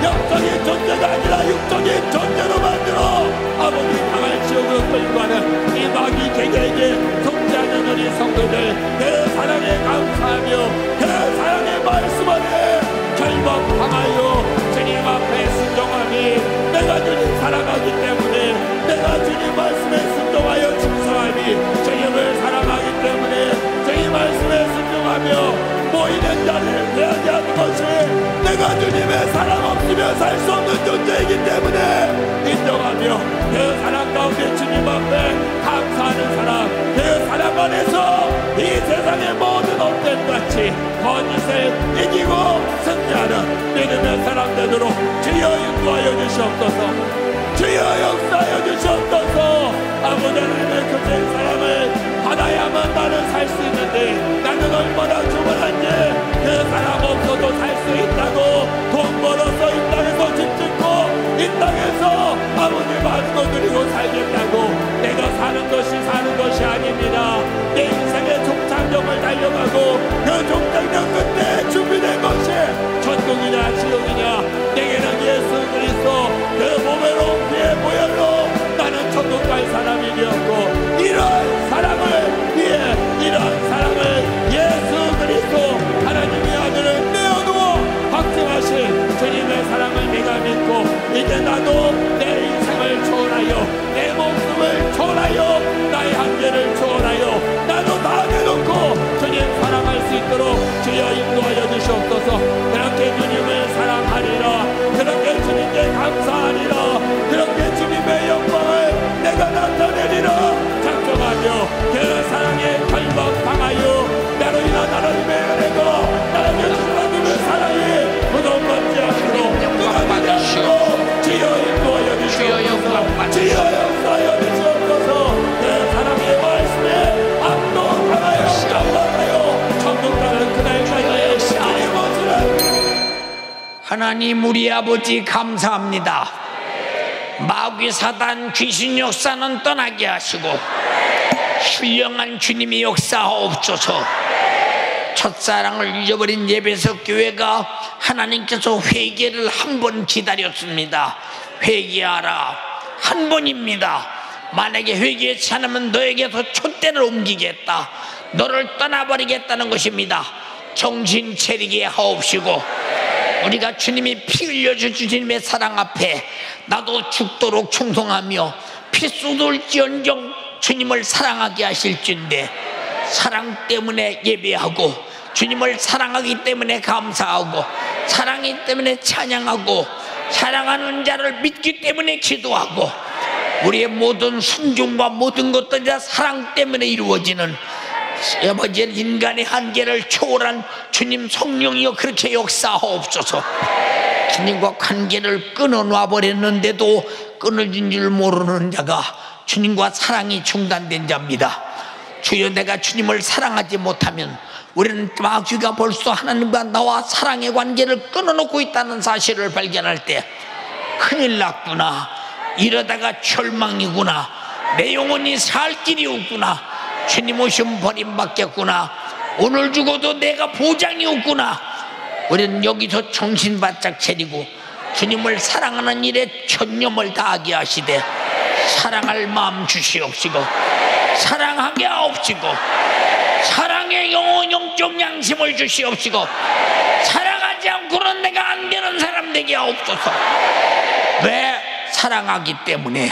영적인 존재가 아니라 육적인 존재로 만들어 아버지 당할 지옥을 끌고 가는 이 마귀 개개에게 속지 않는 우리 성도들 그 사랑에 감사하며 그 사랑의 말씀 안에 결박당하여 주님 앞에 순종함이 내가 주님 사랑하기 때문에 내가 주님 말씀에 순종하여 충성함이 주님을 사랑하기 때문에 주님 말씀에 순종하며 모이는 자리를 대하지 않는 것이 내가 주님의 사랑 없으면 살 수 없는 존재이기 때문에 인정하며 그 사랑 가운데 주님 앞에 감사하는 사랑 그 사랑 안에서 이 세상의 모든 헛된 가치 거짓을 달려가고 그 종착역 끝에 준비된 것이 천국이냐 지옥이냐 내게는 예수 그리스도 그 몸으로 피의 보혈로 나는 천국 갈 사람이 되었고 이런 사랑을 위해 이런 사랑을 예수 그리스도 하나님의 아들을 내어놓아 확증하신 주님의 사랑을 내가 믿고 이제 나도 내 인생을 초월하여 내 목숨을 초월하여 나의 한계를 초월하여 나도 다 내놓고 주님 사랑할 수 있도록 주여 인도하여 주시옵소서. 그렇게 주님을 사랑하리라. 그렇게 주님께 감사하리라. 그렇게 주님의 영광을 내가 나타내리라. 작정하며 그 사랑에 결박당하여 나로 인한 하나님의 은혜가 나에게 하나님의 사랑이 무덤받지 않도록 영광 받으시오. 주여 인도하여 주시옵소서. 주여 역사하여 주시옵소서 하나님 우리 아버지 감사합니다. 마귀 사단 귀신 역사는 떠나게 하시고 신령한 주님의 역사하옵소서. 첫사랑을 잊어버린 예배석 교회가 하나님께서 회개를 한 번 기다렸습니다. 회개하라 한 번입니다. 만약에 회개치 않으면 너에게서 촛대를 옮기겠다. 너를 떠나버리겠다는 것입니다. 정신 차리게 하옵시고 우리가 주님이 피 흘려주 주님의 사랑 앞에 나도 죽도록 충성하며 피 쏟을지언정 주님을 사랑하게 하실진데 사랑 때문에 예배하고 주님을 사랑하기 때문에 감사하고 사랑이 때문에 찬양하고 사랑하는 자를 믿기 때문에 기도하고 우리의 모든 순종과 모든 것들이 다 사랑 때문에 이루어지는 아버지 인간의 한계를 초월한 주님 성령이여 그렇게 역사하옵소서. 주님과 관계를 끊어놔 버렸는데도 끊어진 줄 모르는 자가 주님과 사랑이 중단된 자입니다. 주여 내가 주님을 사랑하지 못하면 우리는 마귀가 벌써 하나님과 나와 사랑의 관계를 끊어놓고 있다는 사실을 발견할 때 큰일 났구나. 이러다가 절망이구나. 내 영혼이 살 길이 없구나 주님 오시면 버림받겠구나. 오늘 죽어도 내가 보장이 없구나. 우리는 여기서 정신 바짝 차리고 주님을 사랑하는 일에 전념을 다하게 하시되 사랑할 마음 주시옵시고 사랑하게 하옵시고 사랑의 영혼 영적 양심을 주시옵시고 사랑하지 않고는 내가 안 되는 사람 되게 하옵소서. 왜 사랑하기 때문에?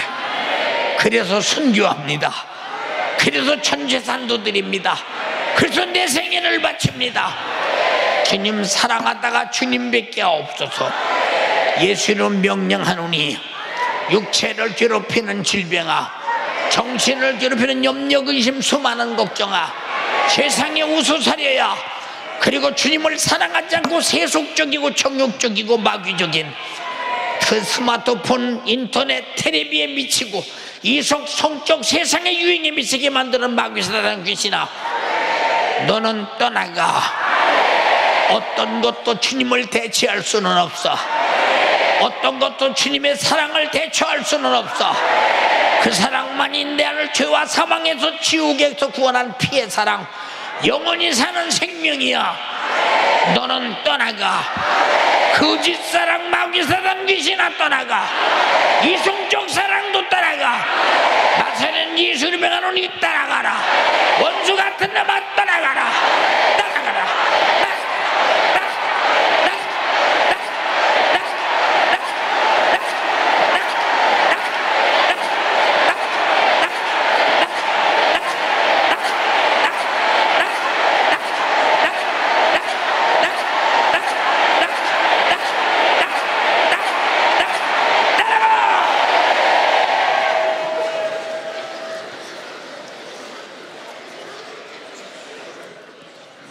그래서 순교합니다 그래서 천재산도 드립니다. 그래서 내 생애를 바칩니다. 주님 사랑하다가 주님 뵙게 하옵소서 예수는 명령하노니 육체를 괴롭히는 질병아 정신을 괴롭히는 염려 근심 수많은 걱정아 세상에 웃어사려야 그리고 주님을 사랑하지 않고 세속적이고 정욕적이고 마귀적인 그 스마트폰, 인터넷, 텔레비에 미치고 이성 성적 세상의 유행에 미치게 만드는 마귀사단 귀신아. 너는 떠나가. 어떤 것도 주님을 대체할 수는 없어. 어떤 것도 주님의 사랑을 대처할 수는 없어. 그 사랑만이 나를 죄와 사망에서 지옥에서 구원한 피의 사랑. 영원히 사는 생명이야 너는 떠나가. 거짓 사랑 마귀 사랑 귀신아 떠나가. 이성적 사랑도 떠나가. 나사는 예수를 명하노니 떠나가라. 원수 같은 놈아 떠나가라. 떠나가라 나, 나, 나, 나, 나, 나,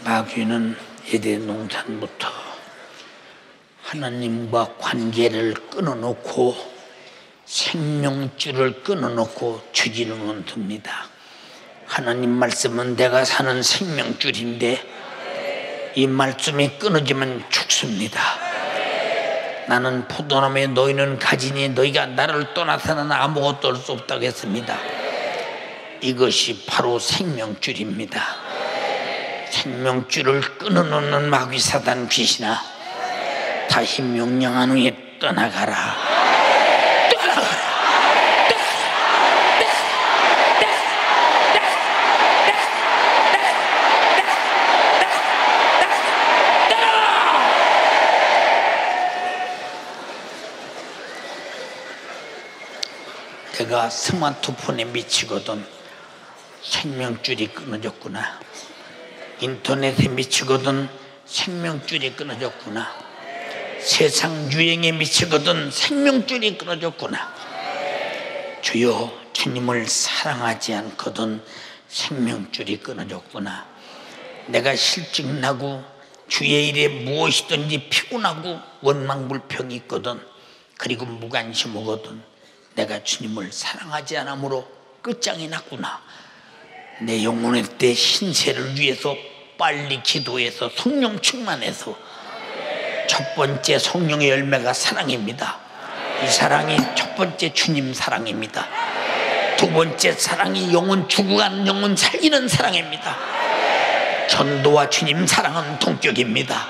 마 귀는 에덴 농산부터 하나님과 관계를 끊어놓고 생명줄을 끊어놓고 죽이는 듭니다. 하나님 말씀은 내가 사는 생명줄인데 이 말씀이 끊어지면 죽습니다. 나는 포도나무에 너희는 가지니 너희가 나를 떠나서는 아무것도 할 수 없다고 했습니다. 이것이 바로 생명줄입니다. 생명줄을 끊어놓는 마귀 사단 귀신아 다시 명령한 후에 떠나가라. 내가 스마트폰에 미치거든 생명줄이 끊어졌구나 인터넷에 미치거든 생명줄이 끊어졌구나. 세상 유행에 미치거든 생명줄이 끊어졌구나. 주여 주님을 사랑하지 않거든 생명줄이 끊어졌구나. 내가 실직나고 주의 일에 무엇이든지 피곤하고 원망불평이 있거든 그리고 무관심하거든 내가 주님을 사랑하지 않으므로 끝장이 났구나 내 영혼의 때 신세를 위해서 빨리 기도해서 성령 충만해서 첫 번째 성령의 열매가 사랑입니다. 이 사랑이 첫 번째 주님 사랑입니다. 두 번째 사랑이 영혼 죽어가는 영혼 살리는 사랑입니다. 전도와 주님 사랑은 동격입니다.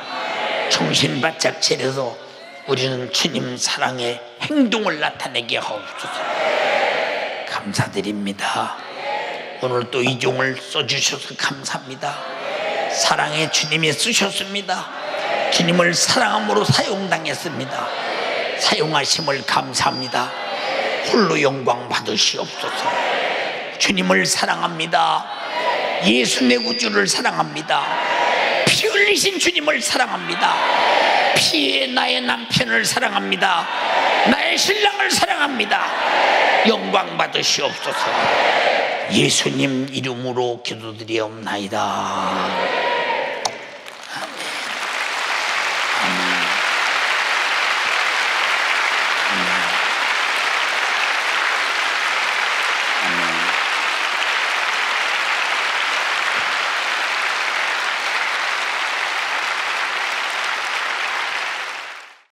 정신 바짝 차려서 우리는 주님 사랑의 행동을 나타내게 하옵소서. 감사드립니다. 오늘 또 이 종을 써주셔서 감사합니다. 사랑의 주님이 쓰셨습니다. 주님을 사랑함으로 사용당했습니다. 사용하심을 감사합니다. 홀로 영광 받으시옵소서. 주님을 사랑합니다. 예수 내 구주를 사랑합니다. 피 흘리신 주님을 사랑합니다. 피에 나의 남편을 사랑합니다. 나의 신랑을 사랑합니다. 영광 받으시옵소서. 예수님 이름으로 기도드리옵나이다.